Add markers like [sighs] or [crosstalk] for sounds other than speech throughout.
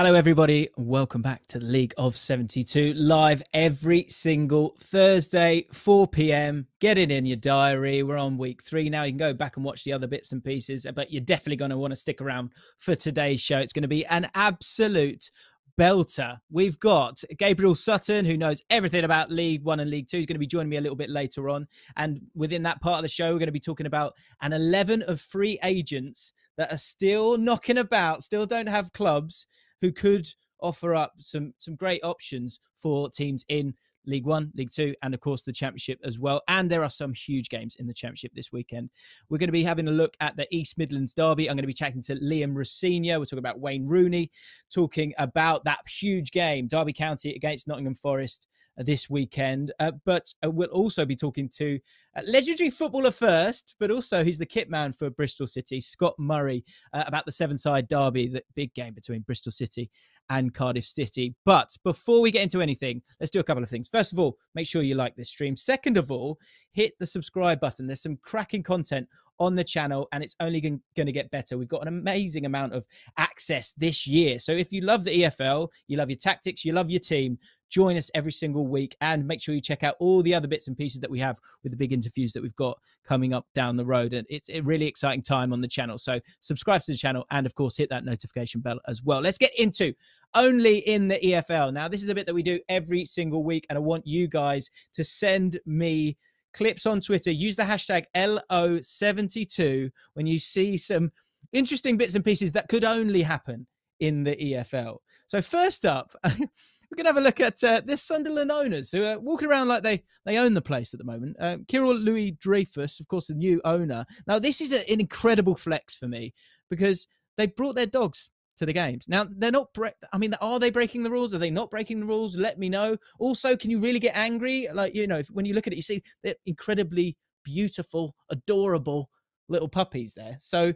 Hello, everybody. Welcome back to the League of 72, live every single Thursday, 4 p.m. Get it in your diary. We're on week three now. You can go back and watch the other bits and pieces, but you're definitely going to want to stick around for today's show. It's going to be an absolute belter. We've got Gabriel Sutton, who knows everything about League One and League Two. He's going to be joining me a little bit later on. And within that part of the show, we're going to be talking about an 11 of free agents that are still knocking about, still don't have clubs who could offer up some some great options for teams in League One, League Two, and of course the Championship as well. And there are some huge games in the Championship this weekend. We're going to be having a look at the East Midlands Derby. I'm going to be chatting to Liam Rosenior. We're talking about Wayne Rooney, talking about that huge game, Derby County against Nottingham Forest this weekend. Uh, but uh, we'll also be talking to uh, legendary footballer first, but also he's the kit man for Bristol City, Scott Murray, uh, about the Severnside derby, the big game between Bristol City and Cardiff City. But before we get into anything, let's do a couple of things. First of all, make sure you like this stream. Second of all, hit the subscribe button. There's some cracking content on the channel and it's only going to get better. We've got an amazing amount of access this year. So if you love the EFL, you love your tactics, you love your team, join us every single week and make sure you check out all the other bits and pieces that we have with the big interviews that we've got coming up down the road. And it's a really exciting time on the channel. So subscribe to the channel and, of course, hit that notification bell as well. Let's get into only in the EFL. Now, this is a bit that we do every single week, and I want you guys to send me clips on Twitter. Use the hashtag LO72 when you see some interesting bits and pieces that could only happen in the EFL. So, first up, [laughs] we're going to have a look at uh, this Sunderland owners who are walking around like they, they own the place at the moment. Uh, Kyril Louis Dreyfus, of course, the new owner. Now, this is a, an incredible flex for me because they brought their dogs to the games. Now, they're not, bre- I mean, are they breaking the rules? Are they not breaking the rules? Let me know. Also, can you really get angry? Like, you know, if, when you look at it, you see they're incredibly beautiful, adorable little puppies there. So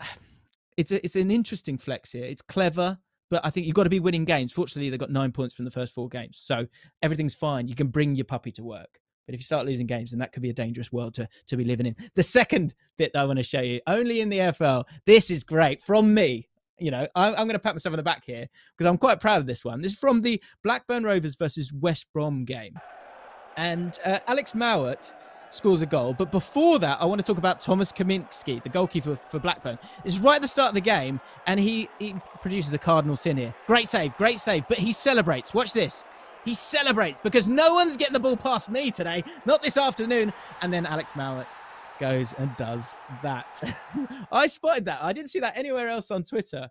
[sighs] it's, a, it's an interesting flex here. It's clever but I think you've got to be winning games. Fortunately, they got nine points from the first four games, so everything's fine. You can bring your puppy to work. But if you start losing games, then that could be a dangerous world to, to be living in. The second bit that I want to show you, only in the FL, this is great from me. You know, I, I'm, going to pat myself on the back here because I'm quite proud of this one. This is from the Blackburn Rovers versus West Brom game. And uh, Alex Mowatt scores a goal. But before that, I want to talk about Thomas Kaminski, the goalkeeper for Blackburn. It's right at the start of the game, and he, he produces a cardinal sin here. Great save, great save. But he celebrates. Watch this. He celebrates because no one's getting the ball past me today, not this afternoon. And then Alex Mowatt goes and does that. [laughs] I spotted that. I didn't see that anywhere else on Twitter.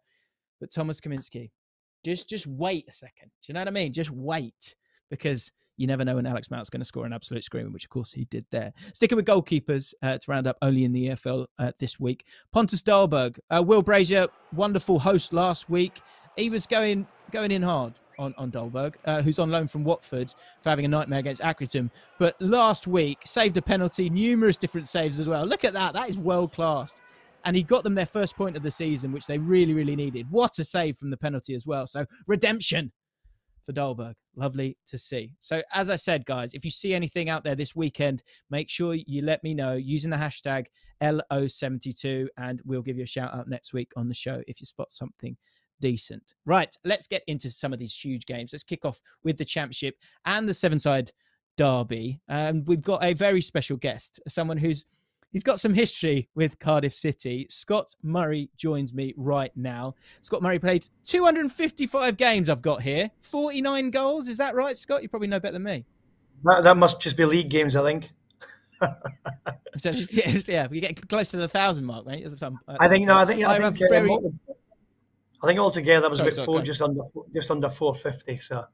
But Thomas Kaminski, just just wait a second. Do you know what I mean? Just wait because you never know when Alex Mowatt's going to score an absolute screamer, which of course he did there. Sticking with goalkeepers uh, to round up only in the EFL uh, this week. Pontus Dahlberg, uh, Will Brazier, wonderful host last week. He was going going in hard on, on Dahlberg, uh, who's on loan from Watford for having a nightmare against Accrington. But last week, saved a penalty, numerous different saves as well. Look at that. That is world class. And he got them their first point of the season, which they really, really needed. What a save from the penalty as well. So, redemption for Dahlberg. Lovely to see. So, as I said, guys, if you see anything out there this weekend, make sure you let me know using the hashtag LO72, and we'll give you a shout out next week on the show if you spot something decent. Right, let's get into some of these huge games. Let's kick off with the championship and the Severnside derby. And um, we've got a very special guest, someone who's He's got some history with Cardiff City. Scott Murray joins me right now. Scott Murray played 255 games, I've got here, 49 goals. Is that right, Scott? You probably know better than me. That, that must just be league games, I think. [laughs] so just, [laughs] yeah, yeah, we get close to the thousand mark, mate. Uh, I think no, I think I, I think, very... I think altogether that was sorry, about sorry, four, just under just under four fifty. So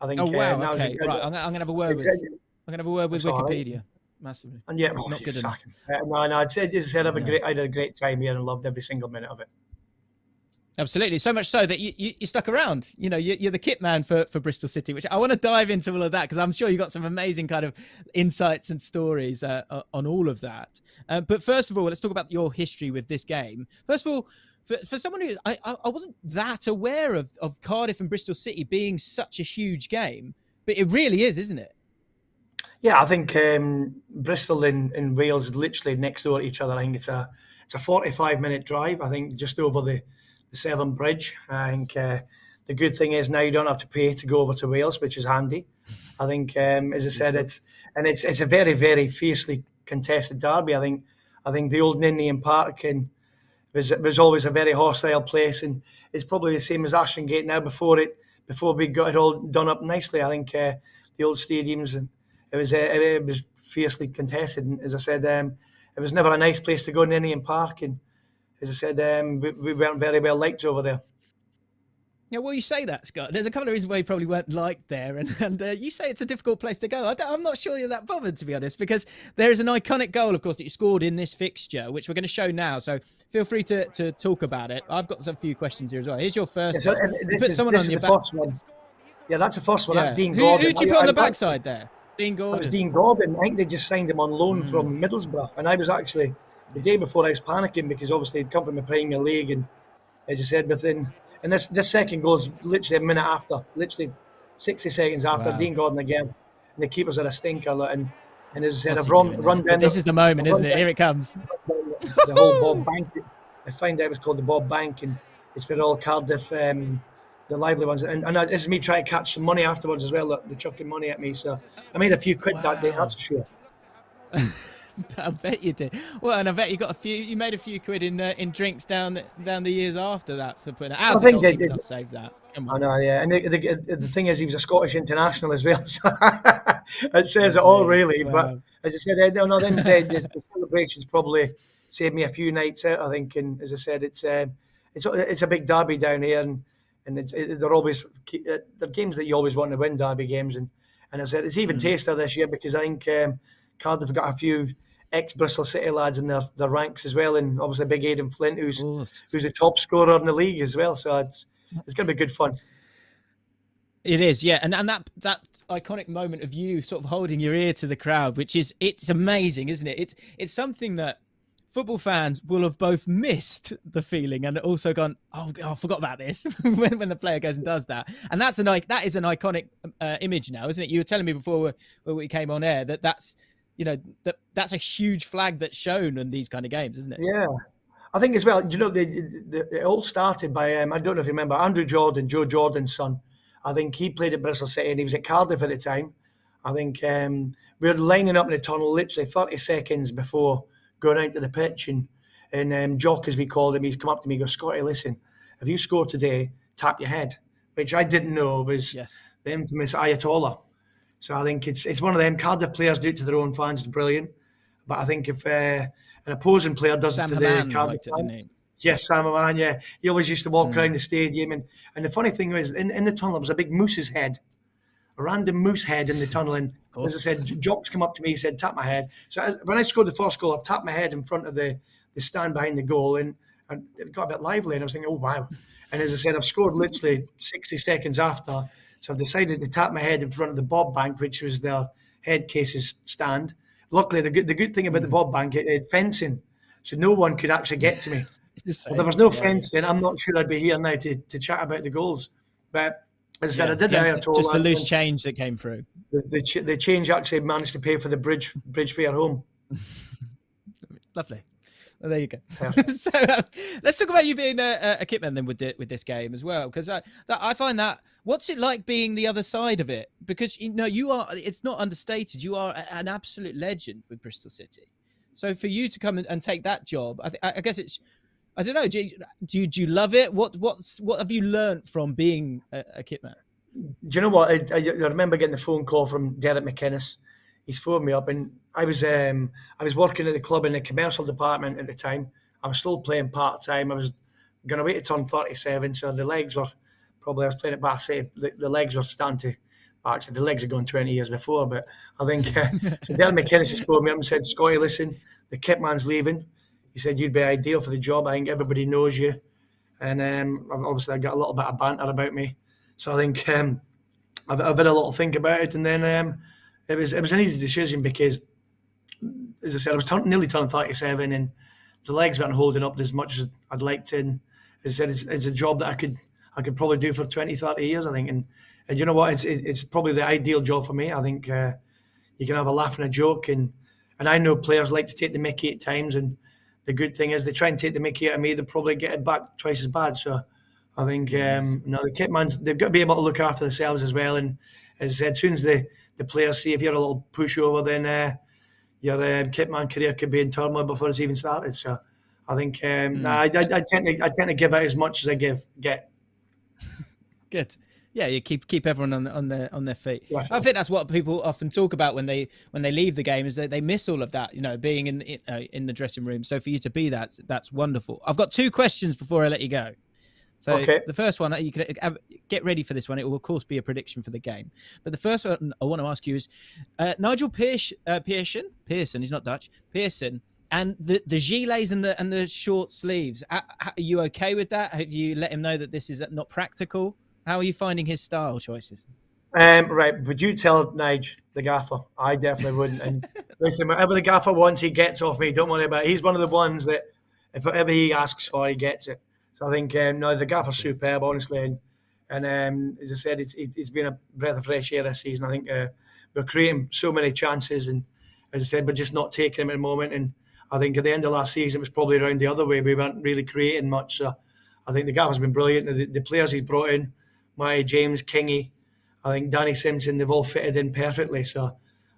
I think. Oh wow! Uh, okay, right. I'm, I'm, gonna have a word with. I'm gonna have a word with Wikipedia. Right massively. And yeah, not good enough. Uh, no, no, I'd say, as I said, I've a great, I had a great time here and loved every single minute of it. Absolutely, so much so that you, you, you stuck around. You know, you, are the kit man for, for Bristol City, which I want to dive into all of that because I'm sure you got some amazing kind of insights and stories uh, on all of that. Uh, but first of all, let's talk about your history with this game. First of all, for, for someone who I, I wasn't that aware of, of Cardiff and Bristol City being such a huge game, but it really is, isn't it? Yeah, I think um, Bristol and, and Wales literally next door to each other. I think it's a it's a 45 minute drive. I think just over the the Severn Bridge. I think uh, the good thing is now you don't have to pay to go over to Wales, which is handy. I think, um, as I said, it's and it's it's a very very fiercely contested derby. I think I think the old Ninian Park and was was always a very hostile place, and it's probably the same as Ashton Gate now. Before it before we got it all done up nicely, I think uh, the old stadiums and it was uh, it was fiercely contested. And as I said, um, it was never a nice place to go in Ninian Park, and as I said, um, we, we weren't very well liked over there. Yeah, well, you say that, Scott. There's a couple of reasons why you probably weren't liked there, and, and uh, you say it's a difficult place to go. I am not sure you're that bothered, to be honest, because there is an iconic goal, of course, that you scored in this fixture, which we're going to show now. So feel free to, to talk about it. I've got a few questions here as well. Here's your first. Yeah, so, this put is, someone on your back. one. Yeah, that's the first one. Yeah. That's Dean who, Gordon. Who did you put I, on the backside there? Dean Gordon. It was Dean Gordon. I think they just signed him on loan mm. from Middlesbrough, and I was actually the day before I was panicking because obviously he'd come from the Premier League, and as you said, within and this this second goal is literally a minute after, literally 60 seconds after wow. Dean Gordon again. And the keepers are a stinker. And, and as I said, I've run, run down. This the, is the moment, isn't it? Here it comes. [laughs] The, whole Bob Bank. I find out it was called the Bob Bank, and it's for all Cardiff, um, the lively ones. And, and this is me trying to catch some money afterwards as well. They're chucking money at me. So I made a few quid wow. that day, that's for sure. [laughs] [laughs] I bet you did. Well, and I bet you got a few. You made a few quid in uh, in drinks down the, down the years after that for putting. How's I think they did save that. I know, yeah. And the, the, the, thing is, he was a Scottish international as well. [laughs] So it says it all, really. Wow. But as I said, eh, no, no. [laughs] Then the, the, celebrations probably saved me a few nights out. I think, and as I said, it's uh, it's it's a big derby down here, and and it's it, they're always uh, they're games that you always want to win derby games, and and as I said, it's even mm. taster this year because I think um, Cardiff got a few ex Bristol City lads in their, their ranks as well, and obviously big Aden Flint, who's who's a top scorer in the league as well. So it's it's going to be good fun. It is, yeah, and and that that iconic moment of you sort of holding your ear to the crowd, which is it's amazing, isn't it? It's it's something that football fans will have both missed the feeling and also gone, oh, oh I forgot about this [laughs] when, when the player goes and does that. And that's an that is an iconic uh, image now, isn't it? You were telling me before when we came on air that that's you know that that's a huge flag that's shown in these kind of games, isn't it? Yeah. I think as well, you know, the, the, it all started by, um, I don't know if you remember, Andrew Jordan, Joe Jordan's son. I think he played at Bristol City and he was at Cardiff at the time. I think um, we were lining up in the tunnel literally 30 seconds before going out to the pitch. And, and um, Jock, as we called him, he's come up to me and goes, Scotty, listen, if you score today, tap your head, which I didn't know was yes. the infamous Ayatollah. So I think it's it's one of them. Cardiff players do it to their own fans. It's brilliant. But I think if uh, an opposing player does Sam it to Haman the Cardiff fans, yes, Sam Hammam, yeah, he always used to walk mm. around the stadium. And, and the funny thing was, in, in the tunnel, there was a big moose's head, a random moose head in the [laughs] tunnel. And as I said, Jock's come up to me, he said, tap my head. So as, when I scored the first goal, I've tapped my head in front of the, the stand behind the goal. And, and it got a bit lively. And I was thinking, oh, wow. [laughs] And as I said, I've scored literally 60 seconds after. So I've decided to tap my head in front of the Bob Bank, which was their head cases stand. Luckily, the good the good thing about mm. the Bob Bank, it, had fencing, so no one could actually get to me. [laughs] well, there was no yeah, fencing. I'm not sure I'd be here now to, to chat about the goals. But as I said, yeah, I did yeah, the Just the loose change that came through. The, the, the change actually managed to pay for the bridge bridge fare home. [laughs] Lovely. Well, there you go. [laughs] so uh, let's talk about you being a, a kitman then with the, with this game as well, because I I find that what's it like being the other side of it? Because you know you are it's not understated. You are an absolute legend with Bristol City. So for you to come and, take that job, I, I guess it's I don't know. Do you, do you, do you love it? What what's what have you learned from being a, a kitman? Do you know what? I, I, remember getting the phone call from Derek McInnes. He's phoned me up, and I was um, I was working at the club in the commercial department at the time. I was still playing part time. I was going to wait to turn 37, so the legs were probably I was playing it back. Say the, the legs were starting to. Actually, the legs are going 20 years before, but I think uh, [laughs] so. Darren McInnes has phoned me up and said, "Scotty, listen, the kit man's leaving." He said you'd be ideal for the job. I think everybody knows you, and um, obviously I got a little bit of banter about me. So I think um, I've, I've, had a little think about it, and then um, it was it was an easy decision because as I said, I was turn, nearly turning 37 and the legs weren't holding up as much as I'd like to. And as I said, it's, it's, a job that I could I could probably do for 20, 30 years, I think. And, and you know what? It's, it's probably the ideal job for me. I think uh, you can have a laugh and a joke. And, and I know players like to take the mickey at times and the good thing is they try and take the mickey out of me, they probably get it back twice as bad. So I think um, no, the kitman's they've got to be able to look after themselves as well. And as I said, as soon as the, the players see if you're a little pushover, then uh, your um, kitman career could be in turmoil before it's even started. So I think um, mm. I, I, I, tend to I tend to give out as much as I give get. [laughs] Good yeah, you keep keep everyone on on their on their feet. Yeah. I think that's what people often talk about when they when they leave the game is that they miss all of that, you know, being in in, uh, in the dressing room. So for you to be that, that's wonderful. I've got two questions before I let you go. So okay. the first one, you can uh, get ready for this one. It will of course be a prediction for the game. But the first one I want to ask you is uh, Nigel Pearson, uh, Pearson, Pearson. He's not Dutch. Pearson and the the gilets and the and the short sleeves. Are, are you okay with that? Have you let him know that this is not practical? How are you finding his style choices? Um, right, would you tell Nige, the gaffer? I definitely wouldn't. And [laughs] listen, whatever the gaffer wants, he gets off me. Don't worry about it. He's one of the ones that if whatever he asks for, he gets it. So I think um, no, the gaffer's superb, honestly. And, and um, as I said, it's it's been a breath of fresh air this season. I think uh, we're creating so many chances, and as I said, we're just not taking them at the moment. And I think at the end of last season, it was probably around the other way. We weren't really creating much. So I think the gaffer's been brilliant. The, the players he's brought in my James Kingy, I think Danny Simpson, they've all fitted in perfectly. So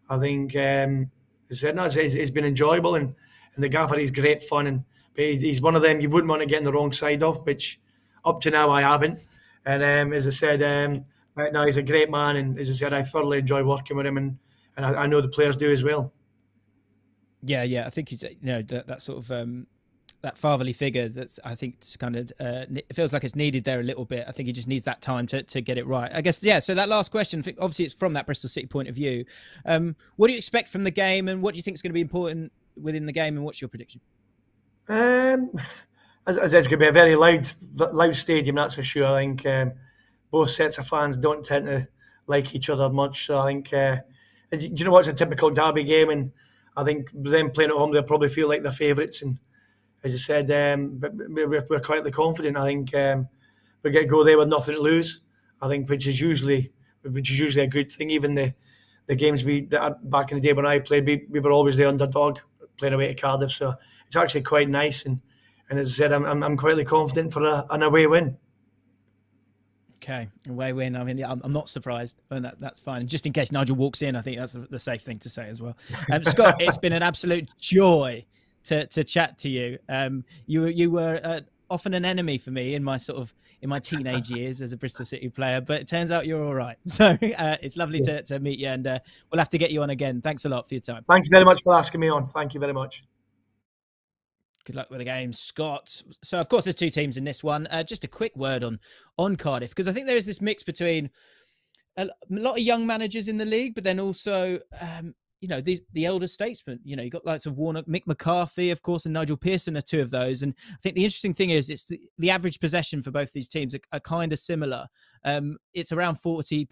I think um, it's, it's, it's been enjoyable and, and the gaffer is great fun and he's one of them you wouldn't want to get in the wrong side of, which up to now I haven't. And um, as I said, um, right now he's a great man, and as I said, I thoroughly enjoy working with him, and, and I, I know the players do as well. Yeah, yeah, I think he's you know that that sort of um, that fatherly figure that's I think it's kind of uh, it feels like it's needed there a little bit. I think he just needs that time to, to get it right. I guess yeah. So that last question, obviously, it's from that Bristol City point of view. Um, what do you expect from the game, and what do you think is going to be important within the game, and what's your prediction? Um, as, as it's going to be a very loud loud stadium, that's for sure. I think um, both sets of fans don't tend to like each other much. So I think uh, do you know what's a typical derby game, and I think them playing at home, they'll probably feel like they're favourites and as I said, um, we're, we're quietly confident. I think um, we get go there with nothing to lose. I think, which is usually which is usually a good thing. Even the the games we that back in the day when I played, we, we were always the underdog playing away to Cardiff. So it's actually quite nice. And and as I said, I'm I'm, I'm quietly confident for a, an away win. Okay, away win. I mean, yeah, I'm, I'm not surprised, and that, that's fine. And just in case Nigel walks in, I think that's the, the safe thing to say as well. Um, Scott, it's been an absolute joy to to chat to you. Um, you you were uh, often an enemy for me in my sort of in my teenage [laughs] years as a Bristol City player, but it turns out you're all right. [laughs] So uh, it's lovely yeah. to, to meet you, and uh, we'll have to get you on again. Thanks a lot for your time. Thank you very much for asking me on. Thank you very much. Good luck with the game, Scott. So, of course, there's two teams in this one. Uh, just a quick word on on Cardiff because I think there is this mix between a lot of young managers in the league, but then also um, you know the the elder statesmen. You know you got lots of warner mick mccarthy of course and nigel pearson are two of those. And i think the interesting thing is it's the, the average possession for both these teams are, are kind of similar. Um, it's around 44%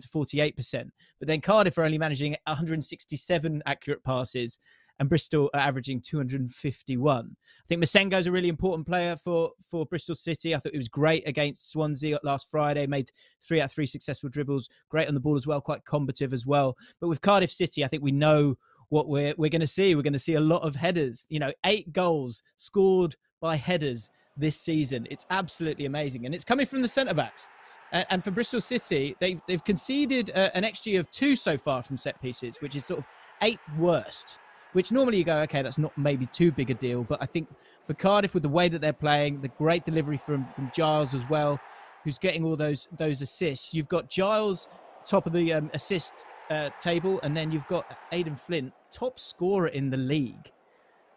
to 48% but then cardiff are only managing 167 accurate passes and Bristol are averaging 251. I think Massengo is a really important player for for Bristol City. I thought he was great against Swansea last Friday, made three out of three successful dribbles, great on the ball as well, quite combative as well. But with Cardiff City, I think we know what we're we're going to see. We're going to see a lot of headers. You know, eight goals scored by headers this season. It's absolutely amazing, and it's coming from the centre backs. And for Bristol City, they've they've conceded uh, an xG of two so far from set pieces, which is sort of eighth worst which normally you go, okay, that's not maybe too big a deal. But I think for Cardiff, with the way that they're playing, the great delivery from from Giles as well, who's getting all those those assists. You've got Giles top of the um, assist uh, table, and then you've got Aden Flint top scorer in the league.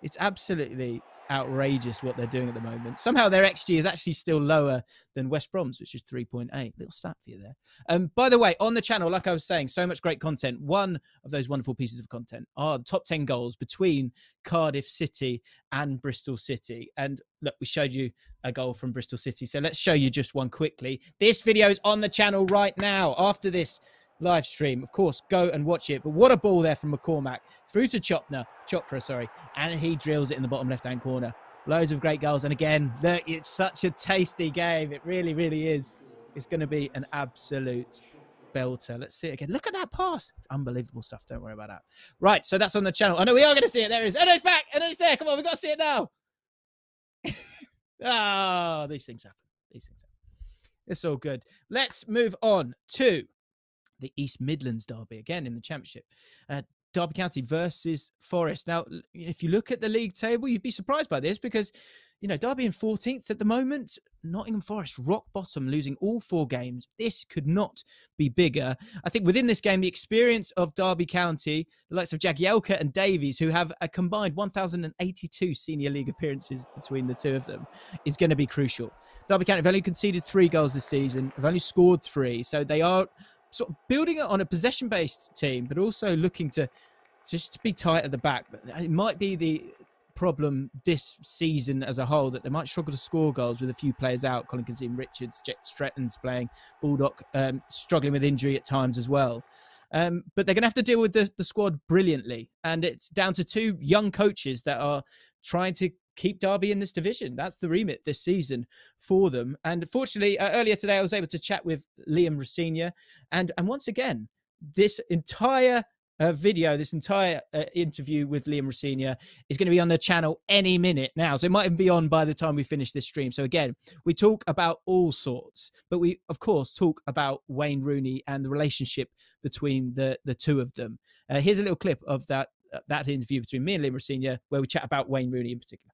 It's absolutely outrageous what they're doing at the moment. Somehow their XG is actually still lower than West Brom's, which is 3.8. Little stat for you there. Um, by the way, on the channel, like I was saying, so much great content. One of those wonderful pieces of content are the top 10 goals between Cardiff City and Bristol City. And look, we showed you a goal from Bristol City. So let's show you just one quickly. This video is on the channel right now. After this live stream. Of course, go and watch it. But what a ball there from McCormack through to Chopner, Chopra, sorry, and he drills it in the bottom left-hand corner. Loads of great goals, and again, look, it's such a tasty game. It really, really is. It's going to be an absolute belter. Let's see it again. Look at that pass. Unbelievable stuff. Don't worry about that. Right, so that's on the channel. I know we are going to see it. There it is. And it's back. And it's there. Come on, we've got to see it now. [laughs] Ah, oh, these things happen. These things happen. It's all good. Let's move on to the East Midlands Derby again in the Championship. Uh, Derby County versus Forest. Now, if you look at the league table, you'd be surprised by this because you know, Derby in 14th at the moment. Nottingham Forest rock bottom, losing all four games. This could not be bigger. I think within this game, the experience of Derby County, the likes of Jagielka and Davies, who have a combined 1,082 senior league appearances between the two of them, is going to be crucial. Derby County have only conceded three goals this season, have only scored three. So they are sort of building it on a possession based team, but also looking to just to be tight at the back. But it might be the problem this season as a whole that they might struggle to score goals with a few players out. Colin Kazim Richards, Jet Stretton's playing, Baldock um, struggling with injury at times as well. Um, but they're going to have to deal with the, the squad brilliantly. And it's down to two young coaches that are trying to keep Derby in this division. That's the remit this season for them. And fortunately, uh, earlier today, I was able to chat with Liam Rosenior. And, and once again, this entire uh, video, this entire uh, interview with Liam Rosenior is going to be on the channel any minute now. So it might even be on by the time we finish this stream. So again, we talk about all sorts, but we of course talk about Wayne Rooney and the relationship between the the two of them. Uh, here's a little clip of that uh, that interview between me and Liam Rosenior where we chat about Wayne Rooney in particular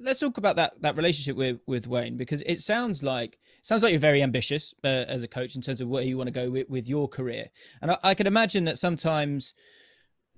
let's talk about that that relationship with with Wayne because it sounds like sounds like you're very ambitious uh, as a coach in terms of where you want to go with, with your career, and I, I can imagine that sometimes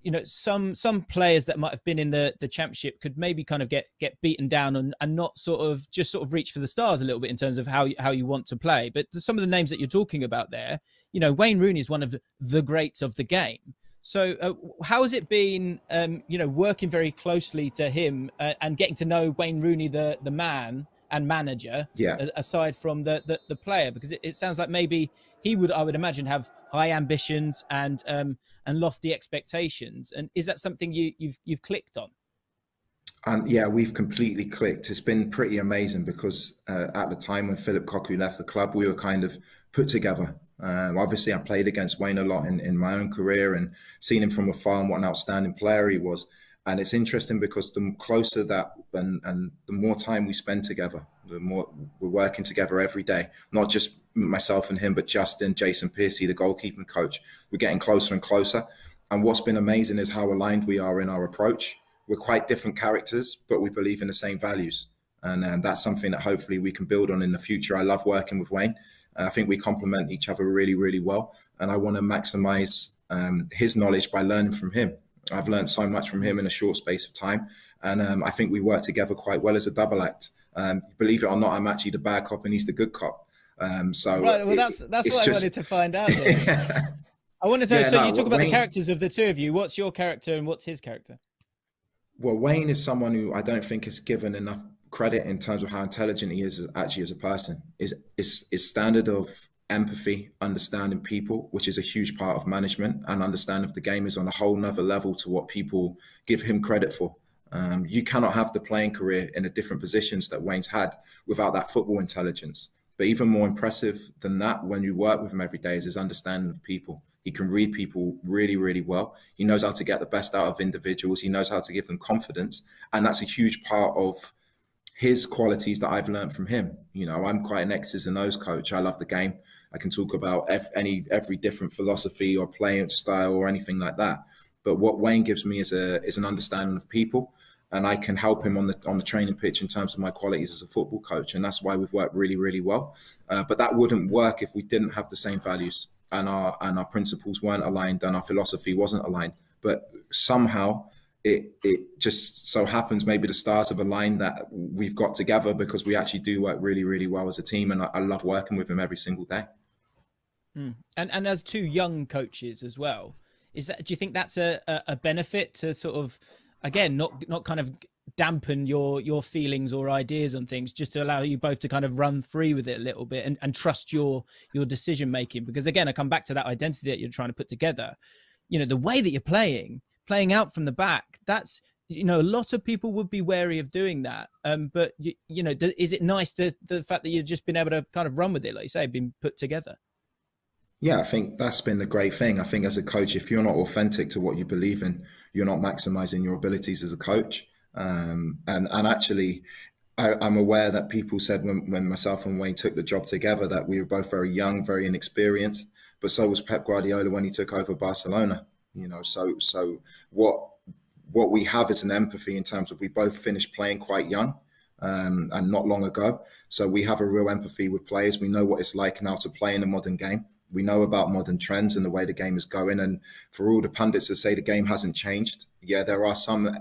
you know some some players that might have been in the the championship could maybe kind of get get beaten down and, and not sort of just sort of reach for the stars a little bit in terms of how you, how you want to play. But some of the names that you're talking about there you know Wayne Rooney is one of the greats of the game so, uh, how has it been, um, you know, working very closely to him uh, and getting to know Wayne Rooney, the the man and manager, yeah. aside from the the, the player? Because it, it, sounds like maybe he would, I would imagine, have high ambitions and um, and lofty expectations. And is that something you you've you've clicked on? And yeah, we've completely clicked. It's been pretty amazing because uh, at the time when Philip Cocu left the club, we were kind of put together um, obviously, I played against Wayne a lot in, in my own career and seen him from afar and what an outstanding player he was. And it's interesting because the closer that and, and the more time we spend together, the more we're working together every day, not just myself and him, but Justin, Jason Piercy, the goalkeeping coach. We're getting closer and closer. And what's been amazing is how aligned we are in our approach. We're quite different characters, but we believe in the same values. And, and that's something that hopefully we can build on in the future. I love working with Wayne. I think we complement each other really, really well. And I want to maximize um, his knowledge by learning from him. I've learned so much from him in a short space of time. And um, I think we work together quite well as a double act. Um, believe it or not, I'm actually the bad cop and he's the good cop. Um, so right, well, that's that's what just... I wanted to find out. [laughs] I wanted to. Yeah, so no, you talk about Wayne... the characters of the two of you. What's your character and what's his character? Well, Wayne is someone who I don't think is given enough credit in terms of how intelligent he is actually as a person is is is standard of empathy understanding people which is a huge part of management and understanding of the game is on a whole nother level to what people give him credit for um, you cannot have the playing career in the different positions that wayne's had without that football intelligence but even more impressive than that when you work with him every day is his understanding of people he can read people really, really well. He knows how to get the best out of individuals. He knows how to give them confidence. And that's a huge part of his qualities that I've learned from him. You know, I'm quite an X's and O's coach. I love the game. I can talk about any every different philosophy or playing style or anything like that. But what Wayne gives me is a is an understanding of people, and I can help him on the on the training pitch in terms of my qualities as a football coach, and that's why we've worked really really well. Uh, but that wouldn't work if we didn't have the same values and our and our principles weren't aligned and our philosophy wasn't aligned. But somehow it it just so happens maybe the stars have aligned that we've got together because we actually do work really really well as a team and I, I love working with him every single day. Mm. And and as two young coaches as well, is that do you think that's a, a benefit to sort of again not not kind of dampen your your feelings or ideas on things just to allow you both to kind of run free with it a little bit and, and trust your your decision making because again i come back to that identity that you're trying to put together you know the way that you're playing playing out from the back. That's you know a lot of people would be wary of doing that. Um, but you, you know, is it nice to the fact that you've just been able to kind of run with it, like you say, been put together? Yeah, I think that's been the great thing. I think as a coach, if you're not authentic to what you believe in, you're not maximizing your abilities as a coach. Um, and and actually, I, am aware that people said when, when myself and Wayne took the job together that we were both very young, very inexperienced. But so was Pep Guardiola when he took over Barcelona. You know, so so what what we have is an empathy in terms of we both finished playing quite young um, and not long ago. So we have a real empathy with players. We know what it's like now to play in a modern game. We know about modern trends and the way the game is going. And for all the pundits that say the game hasn't changed, yeah, there are some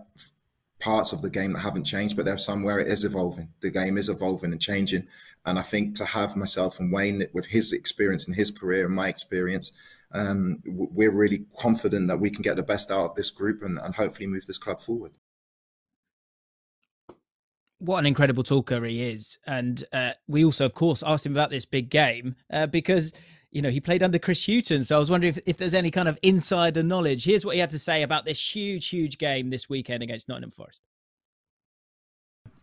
parts of the game that haven't changed, but there's some where it is evolving. The game is evolving and changing. And I think to have myself and Wayne with his experience and his career and my experience, um, we're really confident that we can get the best out of this group and, and hopefully move this club forward. What an incredible talker he is. And uh, we also, of course, asked him about this big game uh, because you know, he played under Chris Hughton. So I was wondering if, if there's any kind of insider knowledge. Here's what he had to say about this huge, huge game this weekend against Nottingham Forest.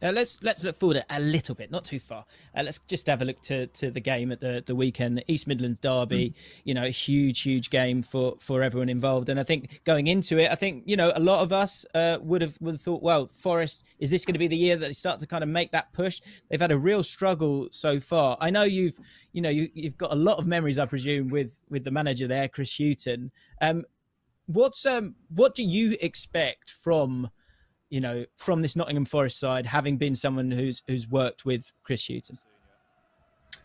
Uh, let's let's look forward a little bit, not too far. Uh, let's just have a look to, to the game at the, the weekend, the East Midlands Derby. Mm. You know, a huge, huge game for, for everyone involved. And I think going into it, I think you know a lot of us uh, would have would have thought, well, Forest is this going to be the year that they start to kind of make that push? They've had a real struggle so far. I know you've you know you, you've got a lot of memories, I presume, with with the manager there, Chris Hughton. Um, what's um what do you expect from? You know, from this Nottingham Forest side, having been someone who's who's worked with Chris Hughton?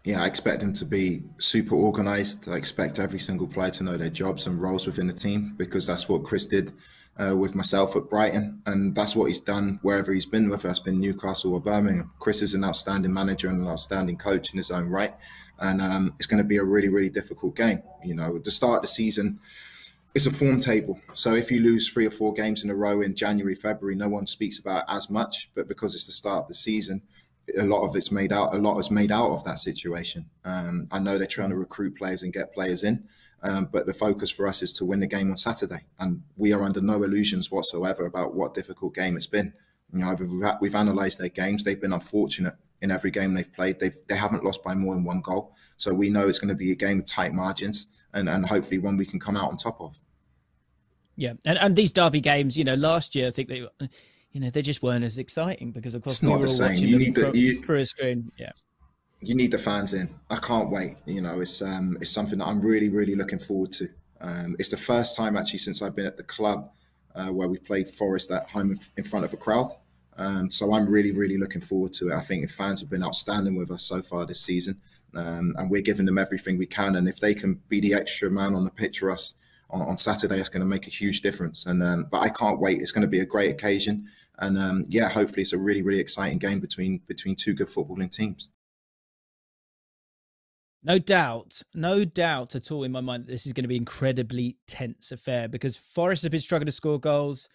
Yeah, I expect them to be super organised. I expect every single player to know their jobs and roles within the team because that's what Chris did uh, with myself at Brighton, and that's what he's done wherever he's been, whether that's been Newcastle or Birmingham. Chris is an outstanding manager and an outstanding coach in his own right, and um, it's going to be a really, really difficult game. You know, at the start of the season it's a form table. So if you lose three or four games in a row in January, February, no one speaks about as much. But because it's the start of the season, a lot of it's made out. A lot is made out of that situation. Um, I know they're trying to recruit players and get players in, um, but the focus for us is to win the game on Saturday, and we are under no illusions whatsoever about what difficult game it's been. You know, we've, we've analysed their games. They've been unfortunate in every game they've played. They've they haven't lost by more than one goal. So we know it's going to be a game of tight margins and, and hopefully one we can come out on top of. Yeah, and and these derby games, you know, last year I think they, you know, they just weren't as exciting because of course it's we not the same. You need the, you, through a screen. Yeah, you need the fans in. I can't wait. You know, it's um, it's something that I'm really, really looking forward to. Um, it's the first time actually since I've been at the club uh, where we played Forest at home in front of a crowd. Um, so I'm really, really looking forward to it. I think the fans have been outstanding with us so far this season, um, and we're giving them everything we can. And if they can be the extra man on the pitch for us on, on Saturday, it's going to make a huge difference. And um, but I can't wait. It's going to be a great occasion, and um, yeah, hopefully it's a really, really exciting game between between two good footballing teams. No doubt, no doubt at all in my mind that this is going to be incredibly tense affair because Forest have been struggling to score goals.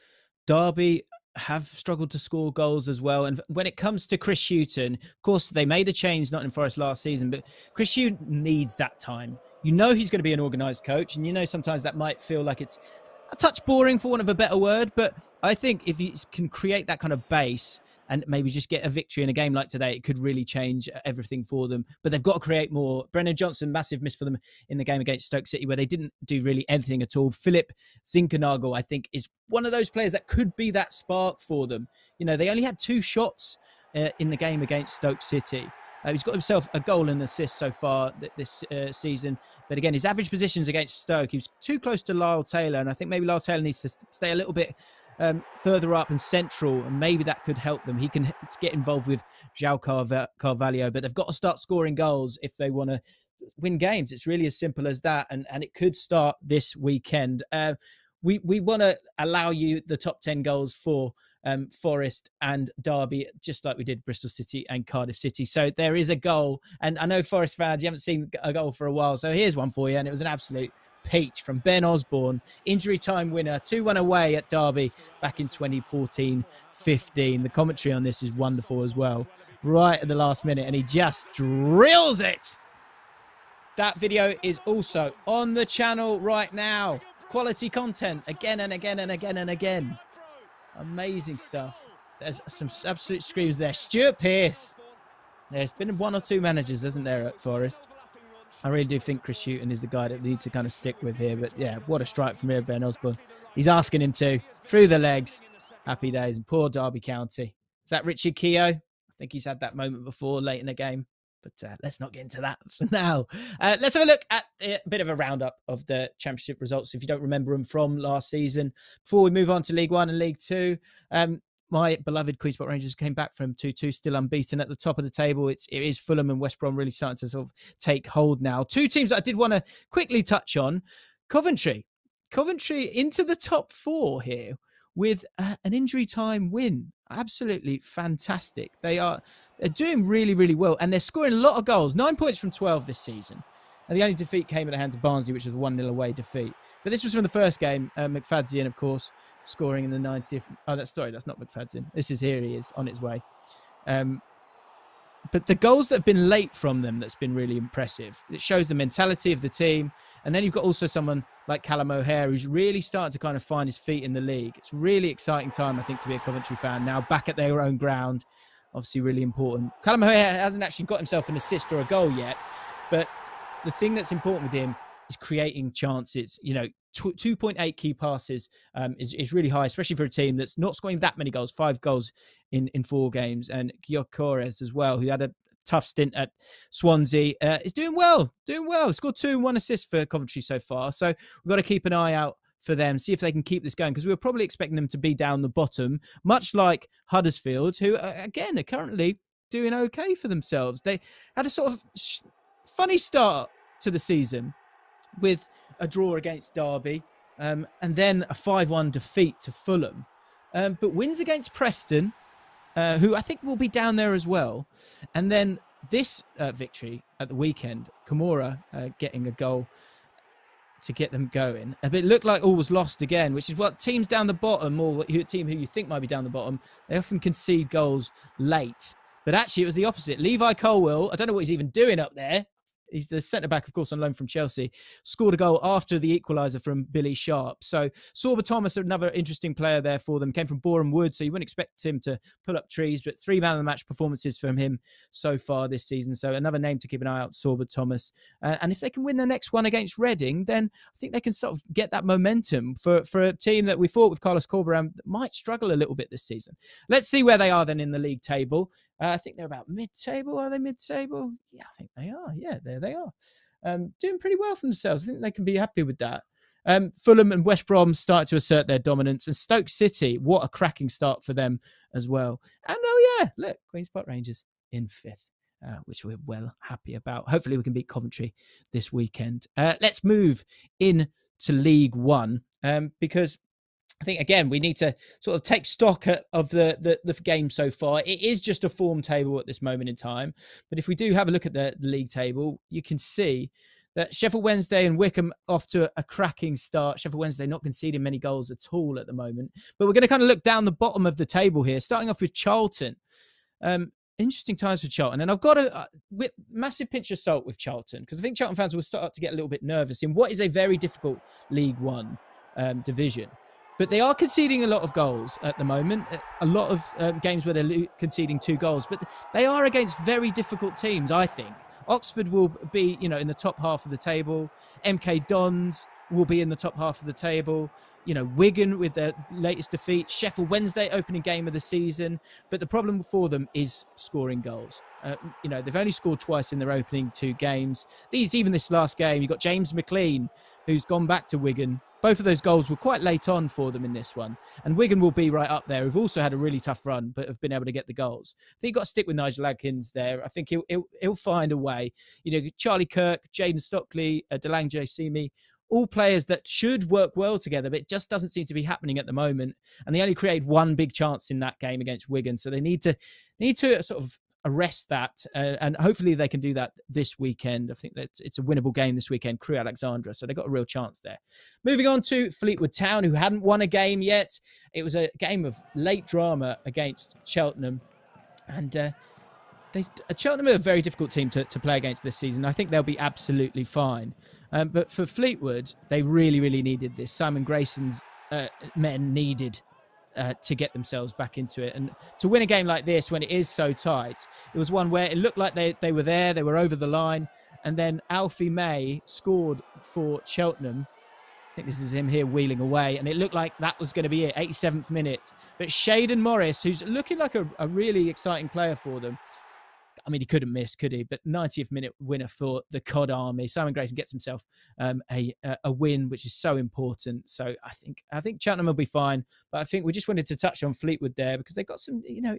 Derby have struggled to score goals as well. And when it comes to Chris Hughton, of course, they made a change not in Forest last season, but Chris Hughton needs that time. You know he's going to be an organised coach, and you know sometimes that might feel like it's a touch boring for want of a better word. But I think if you can create that kind of base and maybe just get a victory in a game like today, it could really change everything for them. But they've got to create more. Brennan Johnson, massive miss for them in the game against Stoke City, where they didn't do really anything at all. Philip Zinckernagel, I think, is one of those players that could be that spark for them. You know, they only had two shots uh, in the game against Stoke City. Uh, he's got himself a goal and assist so far this uh, season. But again, his average positions against Stoke, he was too close to Lyle Taylor. And I think maybe Lyle Taylor needs to stay a little bit um, further up and central, and maybe that could help them. He can get involved with João Carvalho, but they've got to start scoring goals if they want to win games. It's really as simple as that, and and it could start this weekend. Uh, we we want to allow you the top ten goals for um, Forest and Derby, just like we did Bristol City and Cardiff City. So there is a goal, and I know Forest fans, you haven't seen a goal for a while, so here's one for you, and it was an absolute peach from Ben Osborne, injury time winner, 2 1 away at Derby back in 2014 15. The commentary on this is wonderful as well, right at the last minute, and he just drills it. That video is also on the channel right now. Quality content again and again and again and again. Amazing stuff. There's some absolute screams there. Stuart Pearce. There's been one or two managers, hasn't there, at Forest? I really do think Chris Hughton is the guy that we need to kind of stick with here. But yeah, what a strike from here, Ben Osborne. He's asking him to through the legs. Happy days. And poor Derby County. Is that Richard Keogh? I think he's had that moment before late in the game. But uh, let's not get into that [laughs] for now. Uh, let's have a look at a bit of a roundup of the championship results if you don't remember them from last season. Before we move on to League One and League Two, um, my beloved Queen's Park Rangers came back from 2 2, still unbeaten at the top of the table. It's, it is Fulham and West Brom really starting to sort of take hold now. Two teams that I did want to quickly touch on Coventry. Coventry into the top four here with uh, an injury time win. Absolutely fantastic. They are they're doing really, really well, and they're scoring a lot of goals. Nine points from 12 this season. And the only defeat came at the hands of Barnsley, which was a 1 0 away defeat. But this was from the first game. Uh, McFadzean, of course, scoring in the 90th. Oh, that's sorry, that's not McFadzean. This is here he is on his way. Um, but the goals that have been late from them that's been really impressive. It shows the mentality of the team. And then you've got also someone like Callum O'Hare who's really starting to kind of find his feet in the league. It's really exciting time, I think, to be a Coventry fan now back at their own ground. Obviously, really important. Callum O'Hare hasn't actually got himself an assist or a goal yet, but the thing that's important with him is creating chances. You know, 2.8 key passes um, is, is really high, especially for a team that's not scoring that many goals, five goals in, in four games. And Gyökeres as well, who had a tough stint at Swansea, uh, is doing well, doing well. Scored two and one assist for Coventry so far. So we've got to keep an eye out for them, see if they can keep this going because we were probably expecting them to be down the bottom, much like Huddersfield, who, uh, again, are currently doing okay for themselves. They had a sort of sh- funny start to the season with a draw against Derby, um, and then a 5 1 defeat to Fulham. Um, but wins against Preston, uh, who I think will be down there as well. And then this uh, victory at the weekend, Kamara uh, getting a goal to get them going. But it looked like all was lost again, which is what teams down the bottom, or a team who you think might be down the bottom, they often concede goals late. But actually, it was the opposite. Levi Colwill, I don't know what he's even doing up there he's the centre back, of course, on loan from Chelsea, scored a goal after the equaliser from Billy Sharp. So Sorba Thomas, another interesting player there for them, came from Boreham Wood, so you wouldn't expect him to pull up trees, but three man of the match performances from him so far this season. So another name to keep an eye out, Sorba Thomas. Uh, and if they can win the next one against Reading, then I think they can sort of get that momentum for, for a team that we thought with Carlos Corberán might struggle a little bit this season. Let's see where they are then in the league table. Uh, I think they're about mid-table. Are they mid-table? Yeah, I think they are. Yeah, there they are. Um, doing pretty well for themselves. I think they can be happy with that. Um, Fulham and West Brom start to assert their dominance, and Stoke City, what a cracking start for them as well. And oh yeah, look, Queens Park Rangers in fifth. Uh, which we're well happy about. Hopefully, we can beat Coventry this weekend. Uh, let's move in to League One um, because I think again we need to sort of take stock of the, the, the game so far. It is just a form table at this moment in time, but if we do have a look at the, the league table, you can see that Sheffield Wednesday and Wycombe off to a, a, cracking start. Sheffield Wednesday not conceding many goals at all at the moment, but we're going to kind of look down the bottom of the table here, starting off with Charlton. Um, interesting times for Charlton, and I've got a massive pinch of salt with Charlton because I think Charlton fans will start to get a little bit nervous in what is a very difficult League One um, division. But they are conceding a lot of goals at the moment. A lot of um, games where they're conceding two goals, but they are against very difficult teams. I think Oxford will be, you know, in the top half of the table. MK Dons will be in the top half of the table. You know, Wigan with their latest defeat, Sheffield Wednesday opening game of the season. But the problem for them is scoring goals. Uh, you know, they've only scored twice in their opening two games. These, even this last game, you've got James McClean, who's gone back to Wigan both of those goals were quite late on for them in this one. And Wigan will be right up there, who've also had a really tough run, but have been able to get the goals. I think you've got to stick with Nigel Adkins there. I think he'll, he'll, he'll find a way. You know, Charlie Kirk, Jayden Stockley, uh, Diallang Jaiyesimi, all players that should work well together, but it just doesn't seem to be happening at the moment. And they only created one big chance in that game against Wigan, so they need to need to sort of arrest that. Uh, and hopefully they can do that this weekend. I think that it's a winnable game this weekend, Crewe Alexandra. So they've got a real chance there. Moving on to Fleetwood Town, who hadn't won a game yet. It was a game of late drama against Cheltenham. And uh, they, uh, Cheltenham are a very difficult team to, to play against this season. I think they'll be absolutely fine. Um, but for Fleetwood, they really, really needed this. Simon Grayson's uh, men needed uh, to get themselves back into it. And to win a game like this when it is so tight, it was one where it looked like they, they were there, they were over the line. And then Alfie May scored for Cheltenham I think this is him here wheeling away, and it looked like that was going to be it, 87th minute. But Shayden Morris, who's looking like a, a really exciting player for them, I mean, he couldn't miss, could he? But 90th minute winner for the COD Army. Simon Grayson gets himself um, a a win, which is so important. So I think I think Cheltenham will be fine. But I think we just wanted to touch on Fleetwood there because they've got some, you know,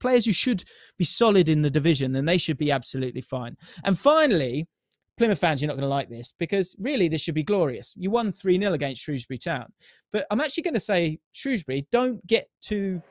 players who should be solid in the division, and they should be absolutely fine. And finally, Plymouth fans, you're not going to like this because really this should be glorious. You won 3 0 against Shrewsbury Town. But I'm actually going to say, Shrewsbury, don't get too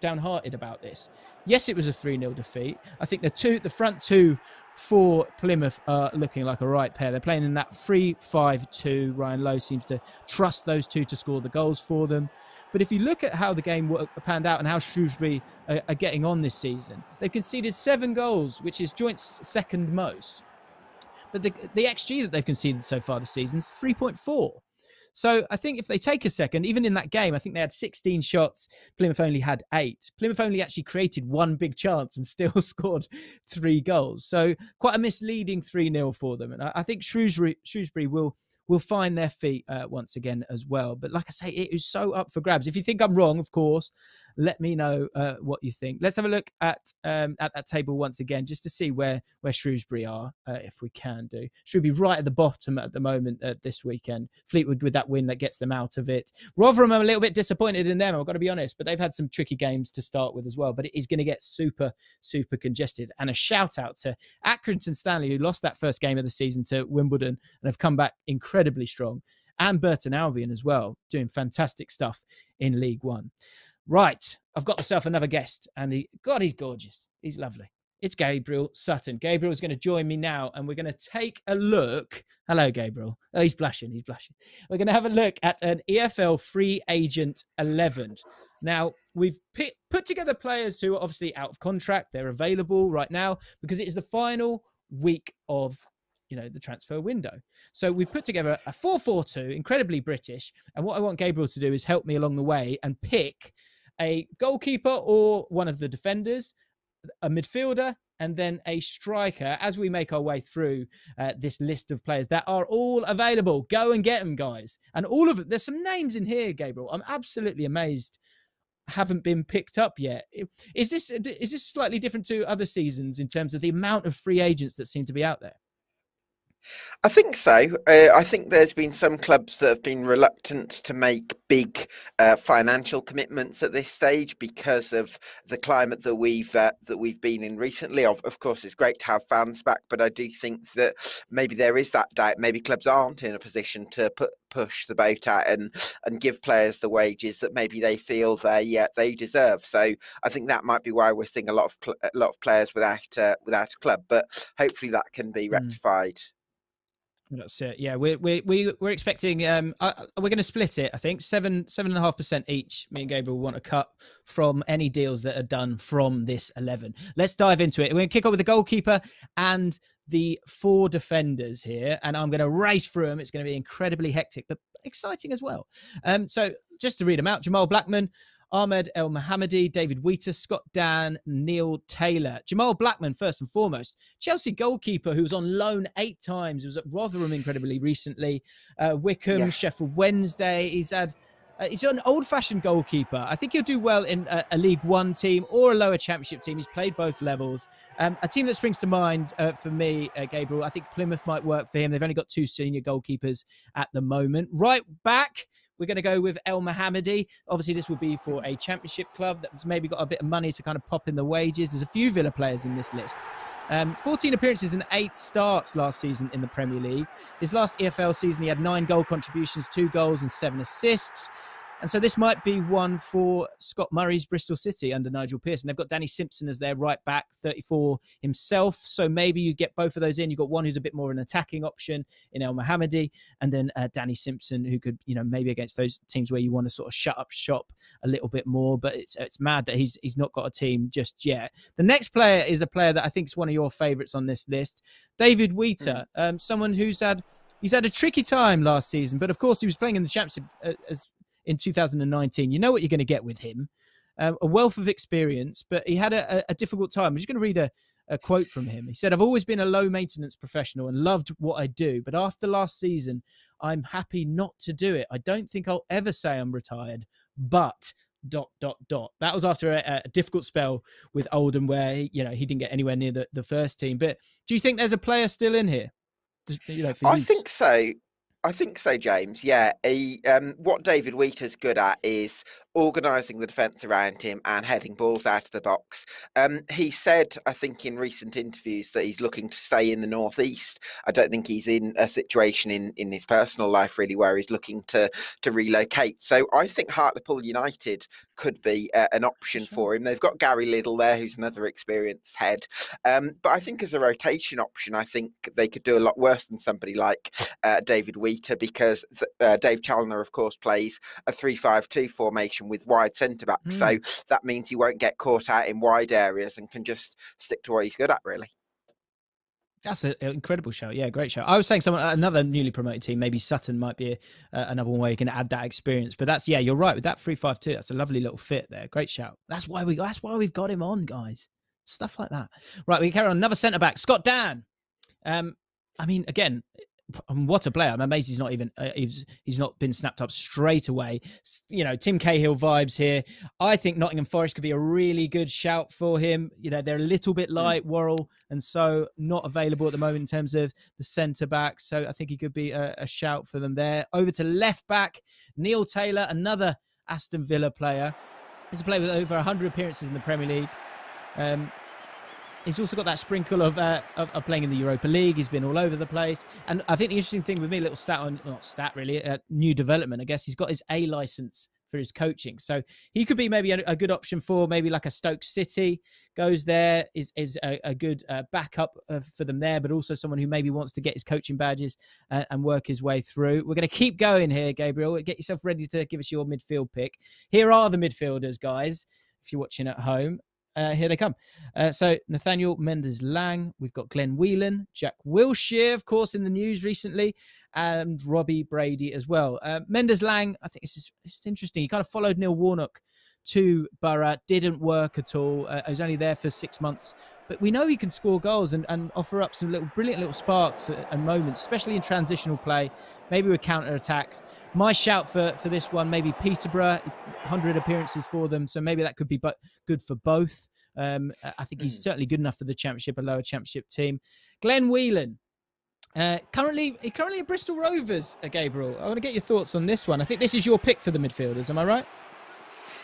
downhearted about this. Yes, it was a 3 0 defeat. I think the two, the front two for Plymouth are looking like a right pair. They're playing in that 3 5 2. Ryan Lowe seems to trust those two to score the goals for them. But if you look at how the game panned out and how Shrewsbury are, getting on this season, they've conceded seven goals, which is joint's second most. But the, the XG that they've conceded so far this season is 3.4. So I think if they take a second, even in that game, I think they had 16 shots. Plymouth only had eight. Plymouth only actually created one big chance and [laughs] still scored three goals. So quite a misleading 3 0 for them. And I, think Shrewsbury, Shrewsbury will will find their feet uh, once again as well. But like I say, it is so up for grabs. If you think I'm wrong, of course, let me know uh, what you think. Let's have a look at um, at that table once again, just to see where where Shrewsbury are, uh, if we can do. Shrewsbury right at the bottom at the moment uh, this weekend. Fleetwood with that win that gets them out of it. Rotherham, I'm a little bit disappointed in them. I've got to be honest, but they've had some tricky games to start with as well. But it is going to get super super congested. And a shout out to Accrington Stanley, who lost that first game of the season to Wimbledon and have come back incredibly strong and Burton Albion as well, doing fantastic stuff in League One. Right, I've got myself another guest, and he, God, he's gorgeous. He's lovely. It's Gabriel Sutton. Gabriel is going to join me now, and we're going to take a look. Hello, Gabriel. Oh, he's blushing. He's blushing. We're going to have a look at an EFL free agent 11. Now, we've put, together players who are obviously out of contract. They're available right now because it is the final week of you know the transfer window. So we put together a 4-4-2, incredibly British. And what I want Gabriel to do is help me along the way and pick a goalkeeper or one of the defenders, a midfielder, and then a striker as we make our way through uh, this list of players that are all available. Go and get them, guys. And all of it, there's some names in here, Gabriel. I'm absolutely amazed haven't been picked up yet. Is this is this slightly different to other seasons in terms of the amount of free agents that seem to be out there? I think so. Uh, I think there's been some clubs that have been reluctant to make big uh, financial commitments at this stage because of the climate that we've uh, that we've been in recently. Of, of course, it's great to have fans back, but I do think that maybe there is that doubt. Maybe clubs aren't in a position to put push the boat out and and give players the wages that maybe they feel they uh, they deserve. So I think that might be why we're seeing a lot of a lot of players without uh, without a club. But hopefully that can be mm. rectified. Mm. That's it. Yeah, we're we we we're expecting. Um, uh, we're going to split it. I think seven seven and a half percent each. Me and Gabriel want a cut from any deals that are done from this eleven. Let's dive into it. We're going to kick off with the goalkeeper and the four defenders here, and I'm going to race through them. It's going to be incredibly hectic, but exciting as well. Um, so just to read them out: Jamal Blackman, Ahmed Elmohamady, David Wheater, Scott Dann, Neil Taylor. Jamal Blackman, first and foremost. Chelsea goalkeeper who was on loan eight times. He was at Rotherham incredibly recently. Uh, Wycombe, yeah. Sheffield Wednesday. He's had. Uh, he's an old-fashioned goalkeeper. I think he'll do well in a, a, League One team or a lower Championship team. He's played both levels. Um, a team that springs to mind uh, for me, uh, Gabriel. I think Plymouth might work for him. They've only got two senior goalkeepers at the moment. Right back, we're going to go with Elmohamady. Obviously, this will be for a championship club that's maybe got a bit of money to kind of pop in the wages. There's a few Villa players in this list. Um, 14 appearances and eight starts last season in the Premier League. His last EFL season, he had nine goal contributions, two goals, and seven assists. And so this might be one for Scott Murray's Bristol City under Nigel Pearson. They've got Danny Simpson as their right back, 34 himself. So maybe you get both of those in. You've got one who's a bit more an attacking option in Elmohamady, and then uh, Danny Simpson, who could, you know, maybe against those teams where you want to sort of shut up shop a little bit more. But it's it's mad that he's he's not got a team just yet. The next player is a player that I think is one of your favourites on this list, David Wheater, mm. um, someone who's had he's had a tricky time last season, but of course he was playing in the championship uh, as in 2019. You know what you're going to get with him. Um, a wealth of experience, but he had a, a, difficult time. I'm just going to read a, a quote from him. He said, I've always been a low maintenance professional and loved what I do, but after last season, I'm happy not to do it. I don't think I'll ever say I'm retired, but dot dot dot that was after a, a, difficult spell with oldham where he, you know he didn't get anywhere near the, the first team but do you think there's a player still in here you know, I think so. I think so, James. Yeah, he, um, what David Wheater's good at is organising the defence around him and heading balls out of the box. Um, he said, I think, in recent interviews that he's looking to stay in the northeast. I don't think he's in a situation in, in his personal life really where he's looking to to relocate. So I think Hartlepool United could be uh, an option for him. They've got Gary Liddle there, who's another experienced head. Um, but I think as a rotation option, I think they could do a lot worse than somebody like uh, David Wheater because uh, Dave Challinor, of course, plays a 3 5 2 formation with wide centre backs. Mm. So that means he won't get caught out in wide areas and can just stick to what he's good at, really. That's an incredible show. Yeah, great show. I was saying someone another newly promoted team, maybe Sutton might be a, uh, another one where you can add that experience. But that's yeah, you're right with that three five two. That's a lovely little fit there. Great shout. That's why we that's why we've got him on, guys. Stuff like that. Right, we carry on. Another centre back, Scott Dann. Um, I mean, again, what a player! I'm amazed he's not even uh, he's he's not been snapped up straight away. You know, Tim Cahill vibes here. I think Nottingham Forest could be a really good shout for him. You know, they're a little bit hmm. light Worrall, and so not available at the moment in terms of the centre back. So I think he could be a, a shout for them there. Over to left back, Neil Taylor, another Aston Villa player. He's a player with over 100 appearances in the Premier League. Um, He's also got that sprinkle of, uh, of, of playing in the Europa League. He's been all over the place, and I think the interesting thing with me, a little stat on not stat really, uh, new development. I guess he's got his A license for his coaching, so he could be maybe a, a good option for maybe like a Stoke City goes there is is a, a good uh, backup for them there, but also someone who maybe wants to get his coaching badges uh, and work his way through. We're going to keep going here, Gabriel. Get yourself ready to give us your midfield pick. Here are the midfielders, guys if you're watching at home uh, here they come. Uh, so Nathaniel Mendez-Laing, we've got Glenn Whelan, Jack Wilshere, of course, in the news recently, and Robbie Brady as well. Uh, Mendez-Laing, I think this is, interesting. He kind of followed Neil Warnock to Boro, didn't work at all. Uh, he was only there for six months, but we know he can score goals and, and offer up some little brilliant little sparks and moments, especially in transitional play, maybe with counter attacks. My shout for for this one, maybe Peterborough, 100 appearances for them, so maybe that could be but good for both. Um, I think he's mm. certainly good enough for the championship, a lower championship team. Glenn Whelan, uh, currently, currently at Bristol Rovers, uh, Gabriel. I want to get your thoughts on this one. I think this is your pick for the midfielders. Am I right?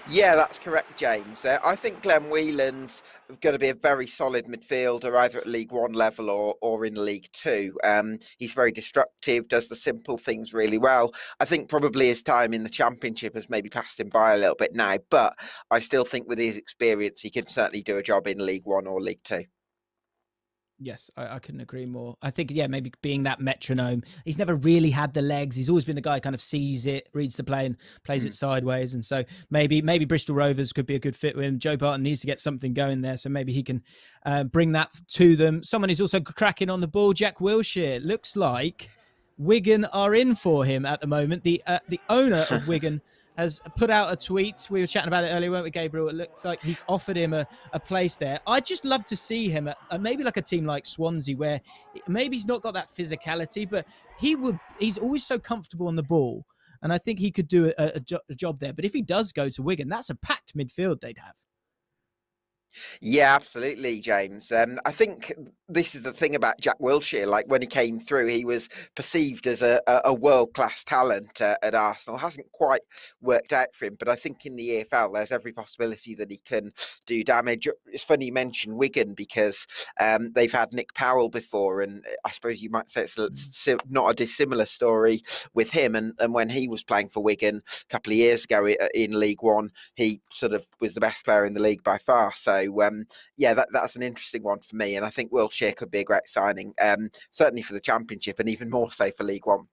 Yeah, that's correct, James. Uh, I think Glenn Whelan's going to be a very solid midfielder, either at League One level or, or in League Two. Um, he's very destructive, does the simple things really well. I think probably his time in the Championship has maybe passed him by a little bit now, but I still think with his experience, he can certainly do a job in League One or League Two. Yes, I, I, couldn't agree more. I think, yeah, maybe being that metronome. He's never really had the legs. He's always been the guy who kind of sees it, reads the play, and plays mm. it sideways. And so maybe maybe Bristol Rovers could be a good fit with him. Joe Barton needs to get something going there, so maybe he can uh, bring that to them. Someone who's also cracking on the ball, Jack Wilshere. Looks like Wigan are in for him at the moment. The uh, the owner of [laughs] Wigan has put out a tweet. We were chatting about it earlier, weren't we, Gabriel? It looks like he's offered him a, a place there. I'd just love to see him at, at maybe like a team like Swansea, where maybe he's not got that physicality, but he would. He's always so comfortable on the ball, and I think he could do a, a, a job there. But if he does go to Wigan, that's a packed midfield they'd have. Yeah, absolutely, James. Um, I think this is the thing about Jack Wilshere. Like when he came through, he was perceived as a, a world class talent uh, at Arsenal. Hasn't quite worked out for him, but I think in the EFL, there's every possibility that he can do damage. It's funny you mention Wigan because um, they've had Nick Powell before, and uh, I suppose you might say it's mm. not a dissimilar story with him. And, and when he was playing for Wigan a couple of years ago in League One, he sort of was the best player in the league by far. So um, yeah, that, that's an interesting one for me, and I think Wilshere could be a great signing, um, certainly for the Championship, and even more so for League One.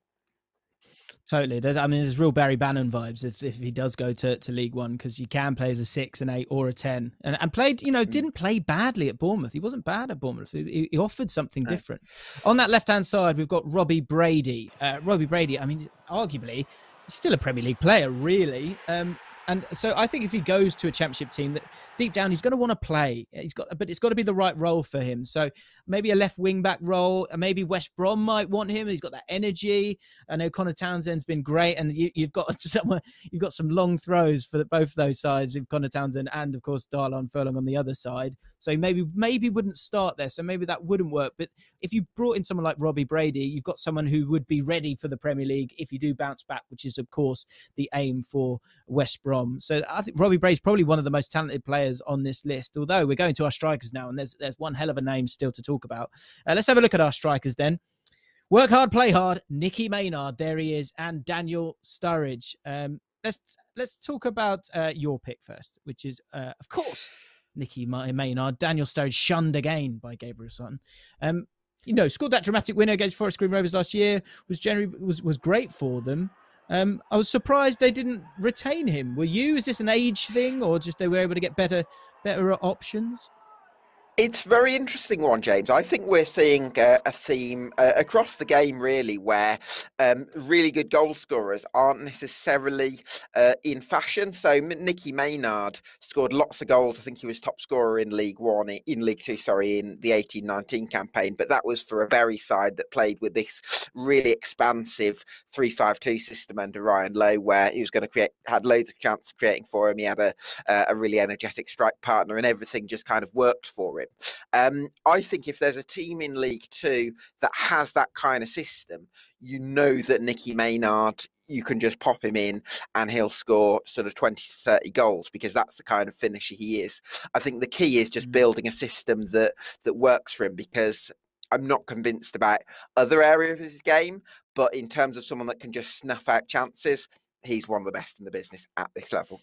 Totally. There's, I mean, there's real Barry Bannan vibes if, if he does go to, to League One because you can play as a six, an eight, or a ten, and and played. You know, mm. didn't play badly at Bournemouth. He wasn't bad at Bournemouth. He, he offered something no. different. On that left hand side, we've got Robbie Brady. Uh, Robbie Brady. I mean, arguably, still a Premier League player, really. Um, And so I think if he goes to a championship team, that deep down he's going to want to play. He's got, but it's got to be the right role for him. So maybe a left wing back role. Maybe West Brom might want him. He's got that energy. I know Conor Townsend's been great, and you, have got [laughs] somewhere, you've got some long throws for both those sides of Conor Townsend and of course Darnell Furlong on the other side. So maybe maybe wouldn't start there. So maybe that wouldn't work. But if you brought in someone like Robbie Brady, you've got someone who would be ready for the Premier League if you do bounce back, which is of course the aim for West Brom from. So I think Robbie Brady's probably one of the most talented players on this list. Although we're going to our strikers now, and there's there's one hell of a name still to talk about. Uh, let's have a look at our strikers then. Work hard, play hard. Nicky Maynard, there he is, and Daniel Sturridge. Um, let's let's talk about uh, your pick first, which is uh, of course Nicky Maynard. Daniel Sturridge shunned again by Gabriel Sutton. Um, you know, scored that dramatic winner against Forest Green Rovers last year. Was generally was was great for them. Um, I was surprised they didn't retain him. Were you? Is this an age thing, or just they were able to get better, better options? It's very interesting one, James. I think we're seeing uh, a theme uh, across the game, really, where um, really good goal scorers aren't necessarily uh, in fashion. So Nicky Maynard scored lots of goals. I think he was top scorer in League One, in League Two, sorry, in the 18-19 campaign. But that was for a very side that played with this really expansive 3-5-2 system under Ryan Lowe, where he was going to create, had loads of chance creating for him. He had a, a really energetic strike partner, and everything just kind of worked for him him. Um, I think if there's a team in League Two that has that kind of system, you know that Nicky Maynard, you can just pop him in and he'll score sort of 20 to 30 goals because that's the kind of finisher he is. I think the key is just mm. building a system that that works for him because I'm not convinced about other areas of his game, but in terms of someone that can just snuff out chances, he's one of the best in the business at this level.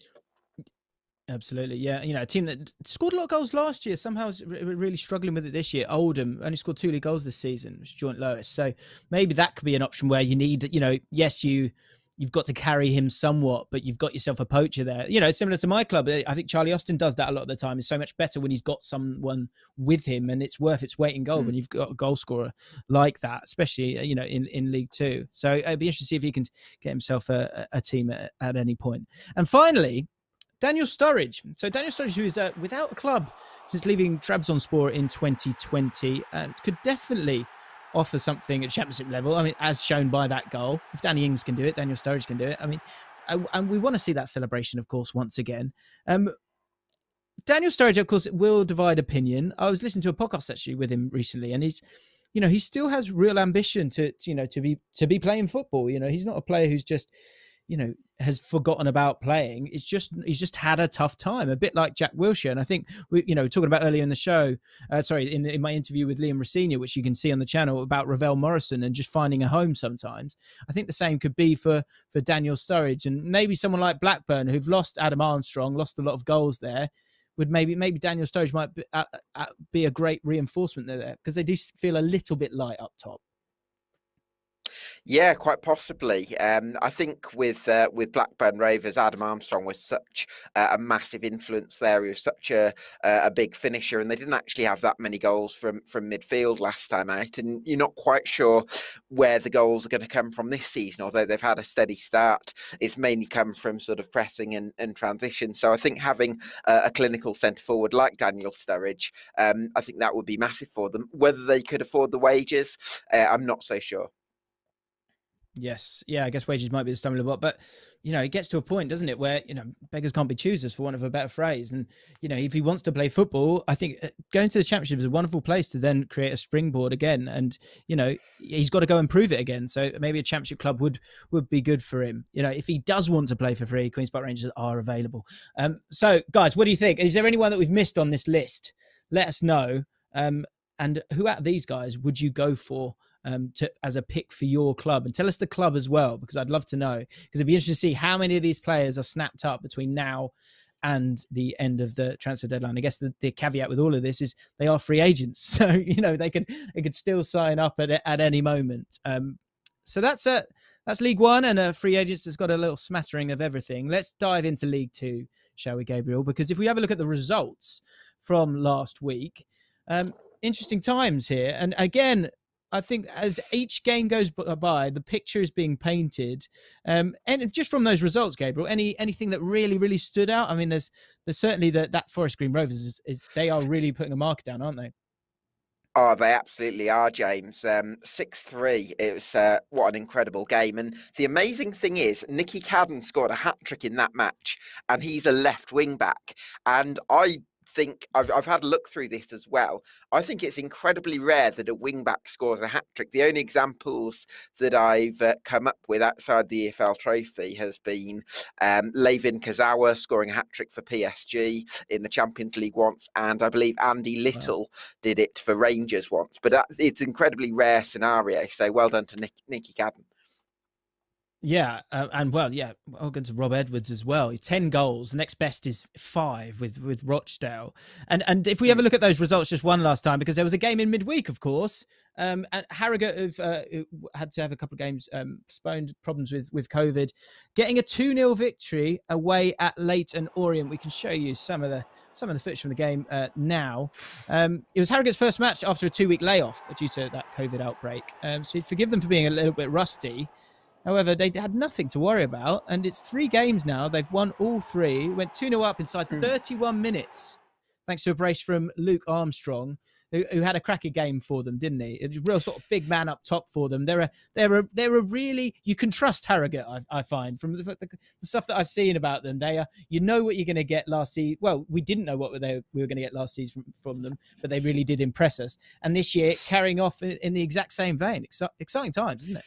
Absolutely, yeah. You know, a team that scored a lot of goals last year somehow is really struggling with it this year. Oldham only scored two league goals this season, which is joint lowest. So maybe that could be an option where you need, you know, yes, you you've got to carry him somewhat, but you've got yourself a poacher there. You know, similar to my club. I think Charlie Austin does that a lot of the time. It's so much better when he's got someone with him, and it's worth its weight in gold mm. when you've got a goal scorer like that, especially uh, you know in in League Two. So it'd be interesting to see if he can get himself a, a team at, at any point. And finally, Daniel Sturridge. So Daniel Sturridge, who is uh, without a club since leaving Trabzonspor in 2020, uh, could definitely offer something at championship level. I mean, as shown by that goal. If Danny Ings can do it, Daniel Sturridge can do it. I mean, uh, and we want to see that celebration, of course, once again. Um, Daniel Sturridge, of course, will divide opinion. I was listening to a podcast actually with him recently, and he's, you know, he still has real ambition to, to you know, to be to be playing football. You know, he's not a player who's just you know has forgotten about playing it's just he's just had a tough time a bit like jack wilshere. And i think we you know talking about earlier in the show uh, sorry in, in my interview with liam Rosenior, which you can see on the channel about ravel morrison and just finding a home sometimes. I think the same could be for for daniel sturridge and maybe someone like blackburn who've lost adam armstrong lost a lot of goals there would maybe maybe daniel sturridge might be, uh, uh, be a great reinforcement there because they do feel a little bit light up top yeah, quite possibly. Um, I think with uh, with Blackburn Rovers, Adam Armstrong was such uh, a massive influence there. He was such a uh, a big finisher, and they didn't actually have that many goals from from midfield last time out. And you're not quite sure where the goals are going to come from this season, although they've had a steady start. It's mainly come from sort of pressing and, and transition. So I think having a clinical centre forward like Daniel Sturridge, um, I think that would be massive for them. Whether they could afford the wages, uh, I'm not so sure. Yes, yeah, I guess wages might be the stumbling block, but you know, it gets to a point, doesn't it, where you know beggars can't be choosers, for want of a better phrase. And you know, if he wants to play football, I think uh, going to the championship is a wonderful place to then create a springboard again. And you know, he's got to go and prove it again. So maybe a championship club would would be good for him. You know, if he does want to play for free, Queens Park Rangers are available. Um, so guys, what do you think? Is there anyone that we've missed on this list? Let us know. Um, and who out of these guys would you go for? Um, to as a pick for your club? And tell us the club as well, because I'd love to know. Because it'd be interesting to see how many of these players are snapped up between now and the end of the transfer deadline. I guess the, the caveat with all of this is they are free agents, [laughs] so you know they could they could still sign up at at any moment. Um, so that's a that's League One and a free agents has got a little smattering of everything. Let's dive into League Two, shall we, Gabriel? Because if we have a look at the results from last week, um, interesting times here. And again, I think as each game goes by, the picture is being painted. Um, and just from those results, Gabriel, any anything that really, really stood out? I mean, there's there's certainly that that Forest Green Rovers is, is they are really putting a mark down, aren't they? Oh, they absolutely are, James. Um, six three. It was uh, what an incredible game, and the amazing thing is, Nicky Cadden scored a hat trick in that match, and he's a left wing back. And I think I've, I've had a look through this as well. I think it's incredibly rare that a wingback scores a hat trick. The only examples that I've uh, come up with outside the EFL trophy has been um, Layvin Kurzawa scoring a hat trick for PSG in the Champions League once, and I believe Andy Little wow. did it for Rangers once. But that, it's incredibly rare scenario. So well done to Nick, Nicky Cadden. Yeah, uh, and well, yeah, to Rob Edwards as well. Ten goals. The next best is five with with Rochdale. And and if we ever look at those results, just one last time, because there was a game in midweek, of course. Um, and Harrogate have uh, had to have a couple of games um, postponed, problems with with COVID, getting a two 0 victory away at Leyton Orient. We can show you some of the some of the footage from the game uh, now. Um, it was Harrogate's first match after a two week layoff due to that COVID outbreak. Um, so forgive them for being a little bit rusty. However, they had nothing to worry about, and it's three games now. They've won all three. Went 2 0 up inside hmm. 31 minutes, thanks to a brace from Luke Armstrong, who, who had a cracker game for them, didn't he? It was a real sort of big man up top for them. They're a, they're a, they're a really you can trust Harrogate. I, I find from the, the, the, stuff that I've seen about them, they are you know what you're going to get last season. Well, we didn't know what they, we were going to get last season from, from, them, but they really did impress us. And this year, carrying off in, in the exact same vein. exciting times, isn't it?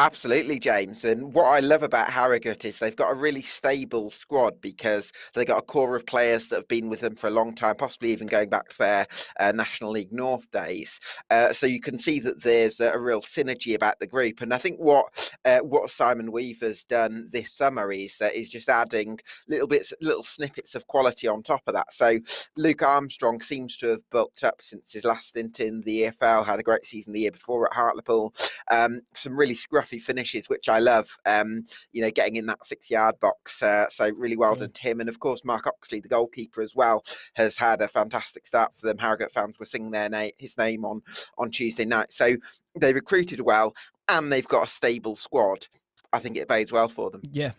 Absolutely, James. And what I love about Harrogate is they've got a really stable squad because they've got a core of players that have been with them for a long time, possibly even going back to their uh, National League North days. Uh, so you can see that there's a, real synergy about the group. And I think what uh, what Simon Weaver's done this summer is uh, is just adding little bits, little snippets of quality on top of that. So Luke Armstrong seems to have bulked up since his last stint in the EFL. Had a great season the year before at Hartlepool. Um, some really scruffy finishes, which I love. Um, you know, getting in that six yard box. Uh, so really well done to him. And of course, Mark Oxley, the goalkeeper as well, has had a fantastic start for them. Harrogate fans were singing their name, his name on on Tuesday night. So they recruited well, and they've got a stable squad. I think it bodes well for them. Yeah,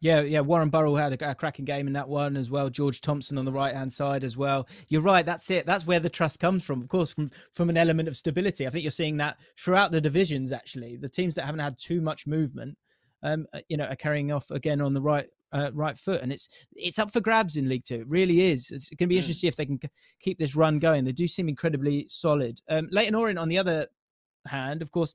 yeah, yeah. Warren Burrell had a, a, cracking game in that one as well. George Thompson on the right hand side as well. You're right. That's it. That's where the trust comes from. Of course, from from an element of stability. I think you're seeing that throughout the divisions. Actually, the teams that haven't had too much movement, um, uh, you know, are carrying off again on the right uh, right foot, and it's it's up for grabs in League Two. It really is. It's going to be interesting to see if they can keep this run going. They do seem incredibly solid. Um, Leyton Orient, on the other hand, of course,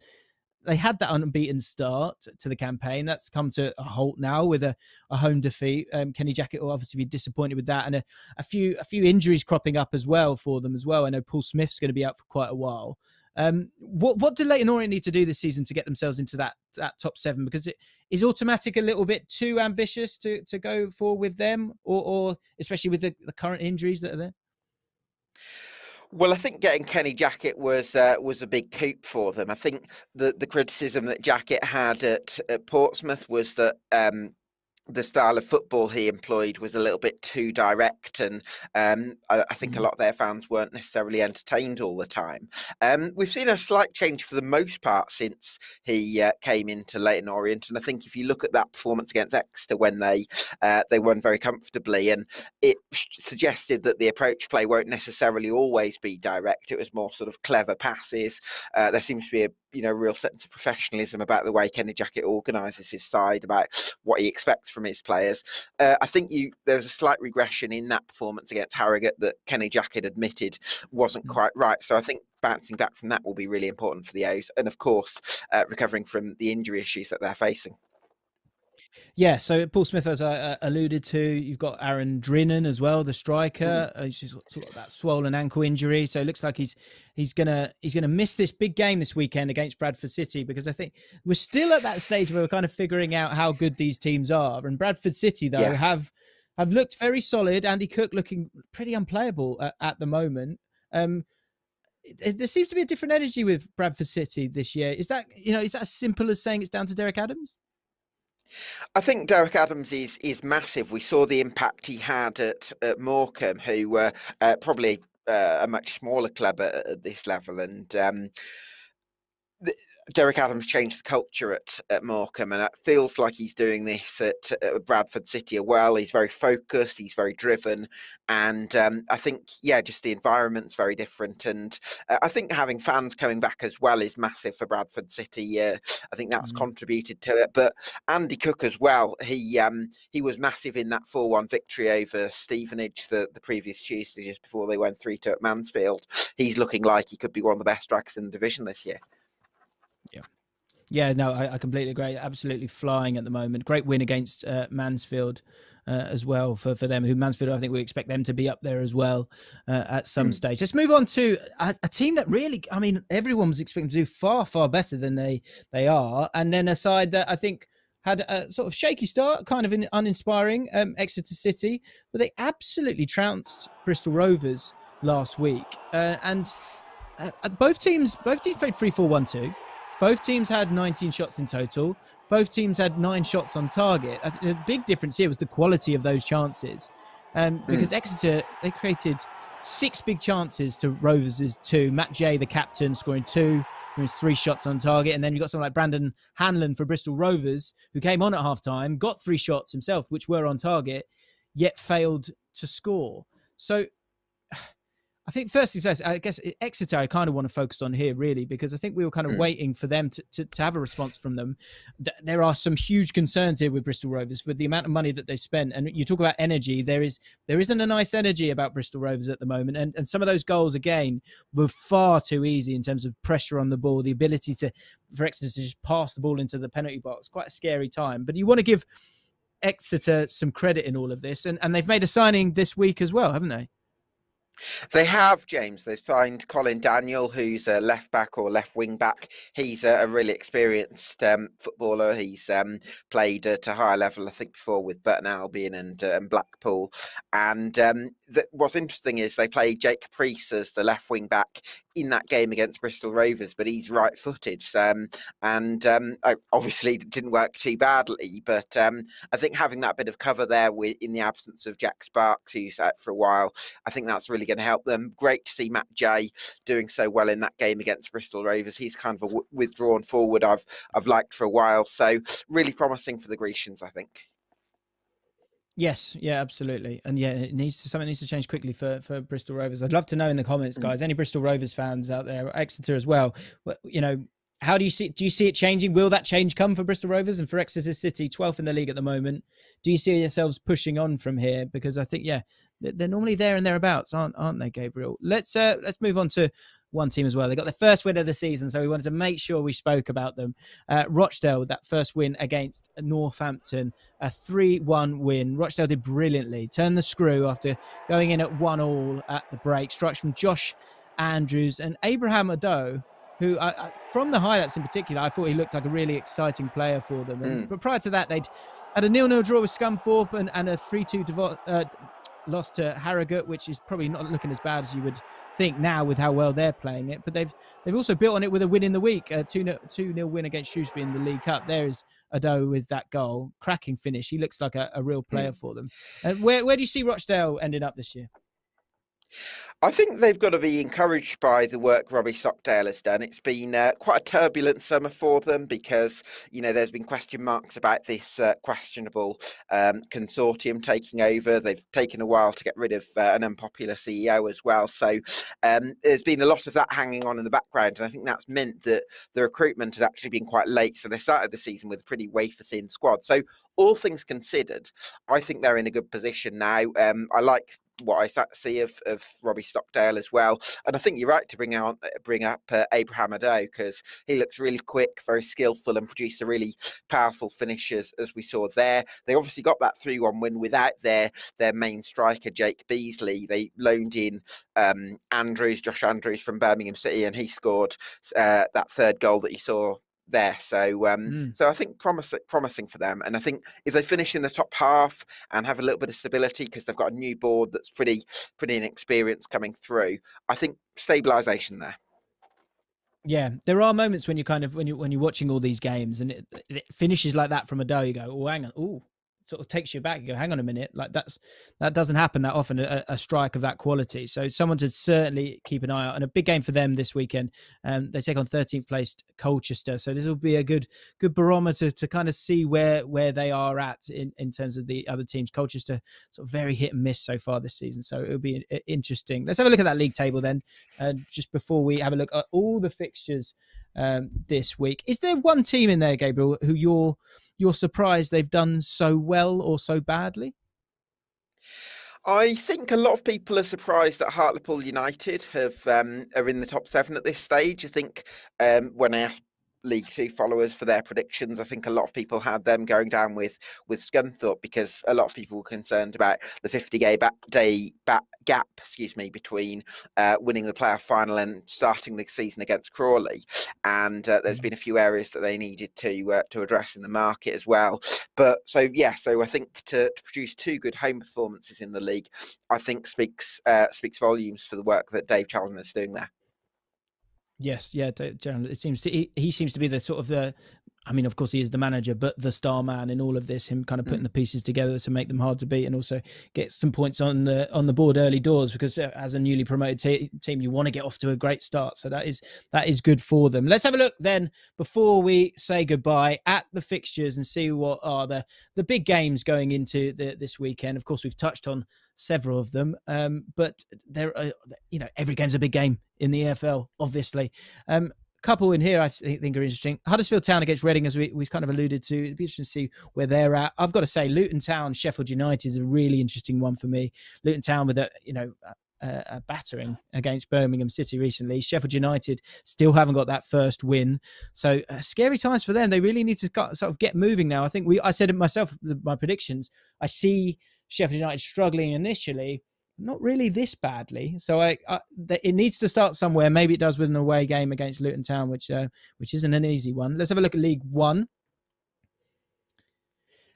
they had that unbeaten start to the campaign. That's come to a halt now with a, a home defeat. Um, Kenny Jackett will obviously be disappointed with that, and a, a, few a few injuries cropping up as well for them as well. I know Paul Smith's going to be out for quite a while. Um, what what do Leyton Orient need to do this season to get themselves into that that top seven? Because it is automatic a little bit too ambitious to to go for with them, or, or especially with the, the current injuries that are there. Well, I think getting Kenny Jackett was uh, was a big coup for them. I think the the criticism that Jackett had at, at Portsmouth was that um, the style of football he employed was a little bit too direct, and um, I, I, think a mm. lot of their fans weren't necessarily entertained all the time. Um, we've seen a slight change for the most part since he uh, came into Leyton Orient, and I think if you look at that performance against Exeter when they uh, they won very comfortably, and it suggested that the approach play won't necessarily always be direct. It was more sort of clever passes. Uh, there seems to be a you know real sense of professionalism about the way Kenny Jackett organises his side, about [sniffs] what he expects from his players. Uh, I think you there's a slight regression in that performance against Harrogate that Kenny Jackett admitted wasn't mm. quite right. So I think bouncing back from that will be really important for the O's, and of course uh, recovering from the injury issues that they're facing. Yeah, so Paul Smith, as I uh, alluded to, you've got Aaron Drinan as well, the striker. Mm. Uh, he's just sort of that swollen ankle injury, so it looks like he's he's gonna he's gonna miss this big game this weekend against Bradford City because I think we're still at that stage where we're kind of figuring out how good these teams are. And Bradford City though yeah. have have looked very solid. Andy Cook looking pretty unplayable at, at the moment. Um, there seems to be a different energy with Bradford City this year. Is that you know is that as simple as saying it's down to Derek Adams? I think Derek Adams is is massive. We saw the impact he had at, at Morecambe, who were uh, probably uh, a much smaller club at, at this level, and um, Derek Adams changed the culture at, at Morecambe, and it feels like he's doing this at, at Bradford City as well. He's very focused, he's very driven, and um, I think, yeah, just the environment's very different. And uh, I think having fans coming back as well is massive for Bradford City. Uh, I think that's mm-hmm. contributed to it. But Andy Cook as well, he um, he was massive in that 4 1 victory over Stevenage the, the previous Tuesday, just before they went 3 2 at Mansfield. He's looking like he could be one of the best strikers in the division this year. Yeah. No, I, I, completely agree. Absolutely flying at the moment. Great win against uh, Mansfield uh, as well for, for them. Who Mansfield, I think we expect them to be up there as well uh, at some mm. stage. Let's move on to a, a, team that really, I mean, everyone was expecting to do far, far better than they they are. And then a side that I think had a sort of shaky start, kind of uninspiring, um, Exeter City, but they absolutely trounced Bristol Rovers last week. Uh, and uh, both teams, both teams played 3 4 1 2. Both teams had 19 shots in total. Both teams had nine shots on target. A big difference here was the quality of those chances. Um, hmm. because mm. Exeter, they created six big chances to Rovers' two. Matt Jay, the captain, scoring two, with three shots on target. And then you've got someone like Brandon Hanlon for Bristol Rovers, who came on at half time, got three shots himself, which were on target, yet failed to score. So I think first things first, I guess Exeter, I kind of want to focus on here really because I think we were kind of mm. waiting for them to, to, to, have a response from them. There are some huge concerns here with Bristol Rovers with the amount of money that they spent. And you talk about energy, there is there isn't a nice energy about Bristol Rovers at the moment. And and some of those goals again were far too easy in terms of pressure on the ball, the ability to for Exeter to just pass the ball into the penalty box. Quite a scary time. But you want to give Exeter some credit in all of this, and, and they've made a signing this week as well, haven't they? They have, James. They've signed Colin Daniel, who's a left back or left wing back. He's a, a really experienced um, footballer. He's um, played at a higher level, I think, before with Burton Albion and, uh, and Blackpool. And um, the, what's interesting is they play Jake Caprice as the left wing back in that game against Bristol Rovers, but he's right footed. Um, and um, obviously, it didn't work too badly. But um, I think having that bit of cover there with, in the absence of Jack Sparkes, who's out for a while, I think that's really going to help them. Great to see Matt Jay doing so well in that game against Bristol Rovers. He's kind of a w- withdrawn forward I've I've liked for a while. So really promising for the Grecians, I think. Yes, yeah, absolutely, and yeah, it needs to something needs to change quickly for for Bristol Rovers. I'd love to know in the comments, mm. guys, any Bristol Rovers fans out there, Exeter as well. You know, how do you see do you see it changing will that change come for bristol rovers and for exeter city 12th in the league at the moment do you see yourselves pushing on from here because i think yeah they're normally there and thereabouts aren't aren't they gabriel let's uh let's move on to one team as well they got their first win of the season so we wanted to make sure we spoke about them uh, rochdale that first win against northampton a 3-1 win rochdale did brilliantly turned the screw after going in at one all at the break strikes from josh andrews and abraham odoh who, I, from the highlights in particular, I thought he looked like a really exciting player for them. And, mm. But prior to that, they'd had a nil-nil draw with Scunthorpe and, and a 3-2 devo- uh, loss to Harrogate, which is probably not looking as bad as you would think now with how well they're playing it. But they've they've also built on it with a win in the week, a 2 0 win against Shrewsbury in the League Cup. There is Odoh with that goal, cracking finish. He looks like a, a real player mm. for them. Uh, where where do you see Rochdale ending up this year? I think they've got to be encouraged by the work Robbie Stockdale has done. It's been uh, quite a turbulent summer for them because, you know, there's been question marks about this uh, questionable um, consortium taking over. They've taken a while to get rid of uh, an unpopular CEO as well. So um, there's been a lot of that hanging on in the background. And I think that's meant that the recruitment has actually been quite late. So they started the season with a pretty wafer thin squad. So all things considered, I think they're in a good position now. Um, I like what I see of, of Robbie Stockdale as well. And I think you're right to bring out uh, bring up uh, Abraham Odoh because he looks really quick, very skillful, and produced a really powerful finish as, as we saw there. They obviously got that three one win without their their main striker Jake Beesley. They loaned in um, Andrews, Josh Andrews from Birmingham City, and he scored uh, that third goal that you saw there. So um, mm. so I think promising promising for them. And I think if they finish in the top half and have a little bit of stability because they've got a new board that's pretty pretty inexperienced coming through, I think stabilization there. Yeah, there are moments when you kind of when you when you're watching all these games and it, it finishes like that from Odoh, you go, oh, hang on, oh, sort of takes you back. You go, hang on a minute, like that's that doesn't happen that often. A, a, strike of that quality, so someone to certainly keep an eye out. And a big game for them this weekend. Um, they take on 13th placed Colchester, so this will be a good good barometer to kind of see where where they are at in in terms of the other teams. Colchester sort of very hit and miss so far this season, so it'll be interesting. Let's have a look at that league table then, uh, just before we have a look at all the fixtures um, this week. Is there one team in there, Gabriel, who you're you're surprised they've done so well or so badly? I think a lot of people are surprised that Hartlepool United have um, are in the top seven at this stage. I think um, when I asked League Two followers for their predictions. I think a lot of people had them going down with with Scunthorpe because a lot of people were concerned about the 50 day back day back gap, excuse me, between uh, winning the playoff final and starting the season against Crawley. And uh, there's mm. been a few areas that they needed to uh, to address in the market as well. But so yeah, so I think to, to produce two good home performances in the league, I think speaks uh, speaks volumes for the work that Dave Challinor is doing there. Yes, yeah, generally it seems to he, he seems to be the sort of the I mean, of course, he is the manager, but the star man in all of this, him kind of putting mm. the pieces together to make them hard to beat, and also get some points on the on the board early doors. Because uh, as a newly promoted t- team, you want to get off to a great start, so that is that is good for them. Let's have a look then before we say goodbye at the fixtures and see what are the the big games going into the, this weekend. Of course, we've touched on several of them. Um, but there, are, you know, every game's a big game in the EFL, obviously. Um, couple in here I think are interesting. Huddersfield Town against Reading, as we, we've kind of alluded to. It'd be interesting to see where they're at. I've got to say, Luton Town, Sheffield United is a really interesting one for me. Luton Town with a, you know, a, a battering against Birmingham City recently. Sheffield United still haven't got that first win. So uh, scary times for them. They really need to sort of get moving now. I think we, I said it myself, my predictions. I see Sheffield United struggling initially, not really this badly. So I, I it needs to start somewhere. Maybe it does with an away game against Luton Town, which uh, which isn't an easy one. Let's have a look at League One.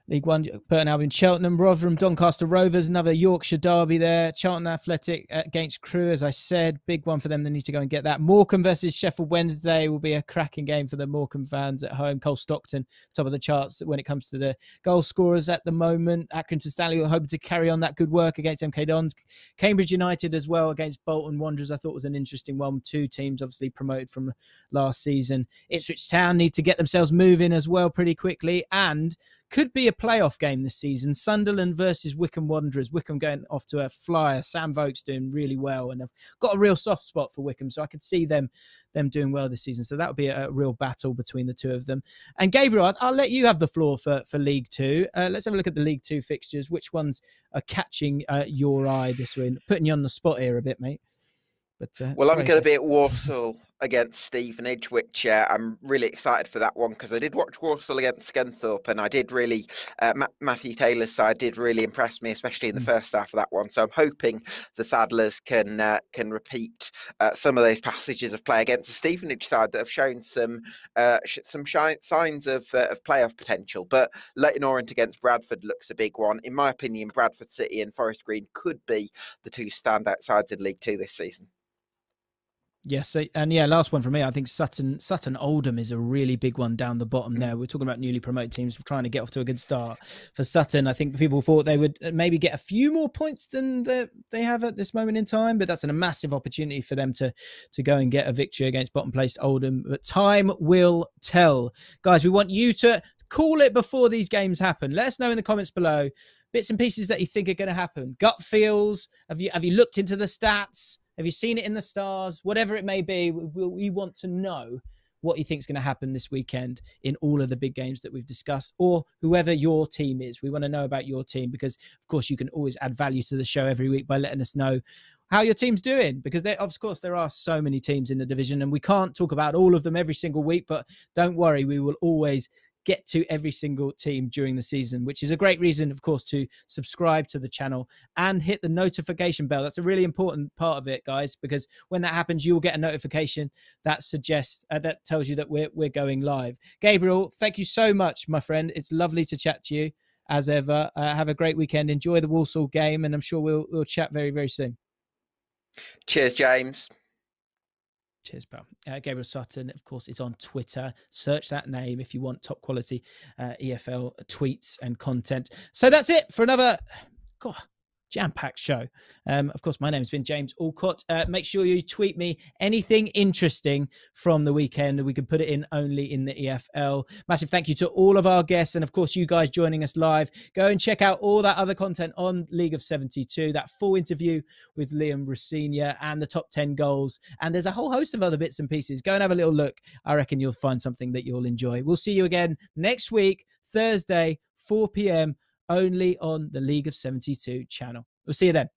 League One, Burton Albion, Cheltenham, Rotherham, Doncaster Rovers, another Yorkshire derby there. Charlton Athletic uh, against Crewe, as I said, big one for them. They need to go and get that. Morecambe versus Sheffield Wednesday will be a cracking game for the Morecambe fans at home. Cole Stockton, top of the charts when it comes to the goal scorers at the moment. Accrington Stanley are hoping to carry on that good work against MK Dons. Cambridge United as well against Bolton Wanderers, I thought was an interesting one. Two teams obviously promoted from last season. Ipswich Town need to get themselves moving as well pretty quickly. And could be a playoff game this season. Sunderland versus Wycombe Wanderers. Wycombe going off to a flyer. Sam Vokes doing really well, and I've got a real soft spot for Wycombe, so I could see them them doing well this season. So that would be a, a real battle between the two of them. And Gabriel, I'll, I'll let you have the floor for for League Two. Uh, let's have a look at the League Two fixtures. Which ones are catching uh, your eye this week? Putting you on the spot here a bit, mate. But uh, well, I'm going to be at Walsall against Stevenage, which uh, I'm really excited for that one because I did watch Walsall against Scunthorpe, and I did really uh, Ma- Matthew Taylor's side did really impress me, especially in the mm. first half of that one. So I'm hoping the Saddlers can uh, can repeat uh, some of those passages of play against the Stevenage side that have shown some uh, sh- some shi- signs of uh, of playoff potential. But Leyton Orient against Bradford looks a big one, in my opinion. Bradford City and Forest Green could be the two standout sides in League Two this season. Yes, and yeah, last one for me. I think Sutton Sutton Oldham is a really big one down the bottom mm. there. We're talking about newly promoted teams trying to get off to a good start. For Sutton, I think people thought they would uh, maybe get a few more points than the, they have at this moment in time, but that's a massive opportunity for them to to go and get a victory against bottom placed Oldham. But time will tell, guys. We want you to call it before these games happen. Let us know in the comments below bits and pieces that you think are going to happen. Gut feels. Have you have you looked into the stats? Have you seen it in the stars? Whatever it may be, we, we want to know what you think is going to happen this weekend in all of the big games that we've discussed, or whoever your team is. We want to know about your team because, of course, you can always add value to the show every week by letting us know how your team's doing because there, of course there are so many teams in the division and we can't talk about all of them every single week but don't worry we will always get to every single team during the season, which is a great reason, of course, to subscribe to the channel and hit the notification bell. That's a really important part of it, guys, because when that happens, you'll get a notification that suggests uh, that tells you that we're we're going live. Gabriel, thank you so much, my friend. It's lovely to chat to you as ever. Uh, have a great weekend. Enjoy the Walsall game, and I'm sure we'll we'll chat very very soon. Cheers, James. Cheers, pal. Uh, Gabriel Sutton, of course, is on Twitter. Search that name if you want top quality uh, EFL tweets and content. So that's it for another. God, jam packed show. Um, of course, my name has been James Allcott. Uh, make sure you tweet me anything interesting from the weekend. We can put it in only in the EFL. Massive thank you to all of our guests and, of course, you guys joining us live. Go and check out all that other content on League of 72, that full interview with Liam Rosenior and the top 10 goals. And there's a whole host of other bits and pieces. Go and have a little look. I reckon you'll find something that you'll enjoy. We'll see you again next week, Thursday, 4 p.m only on the League of 72 channel. We'll see you then.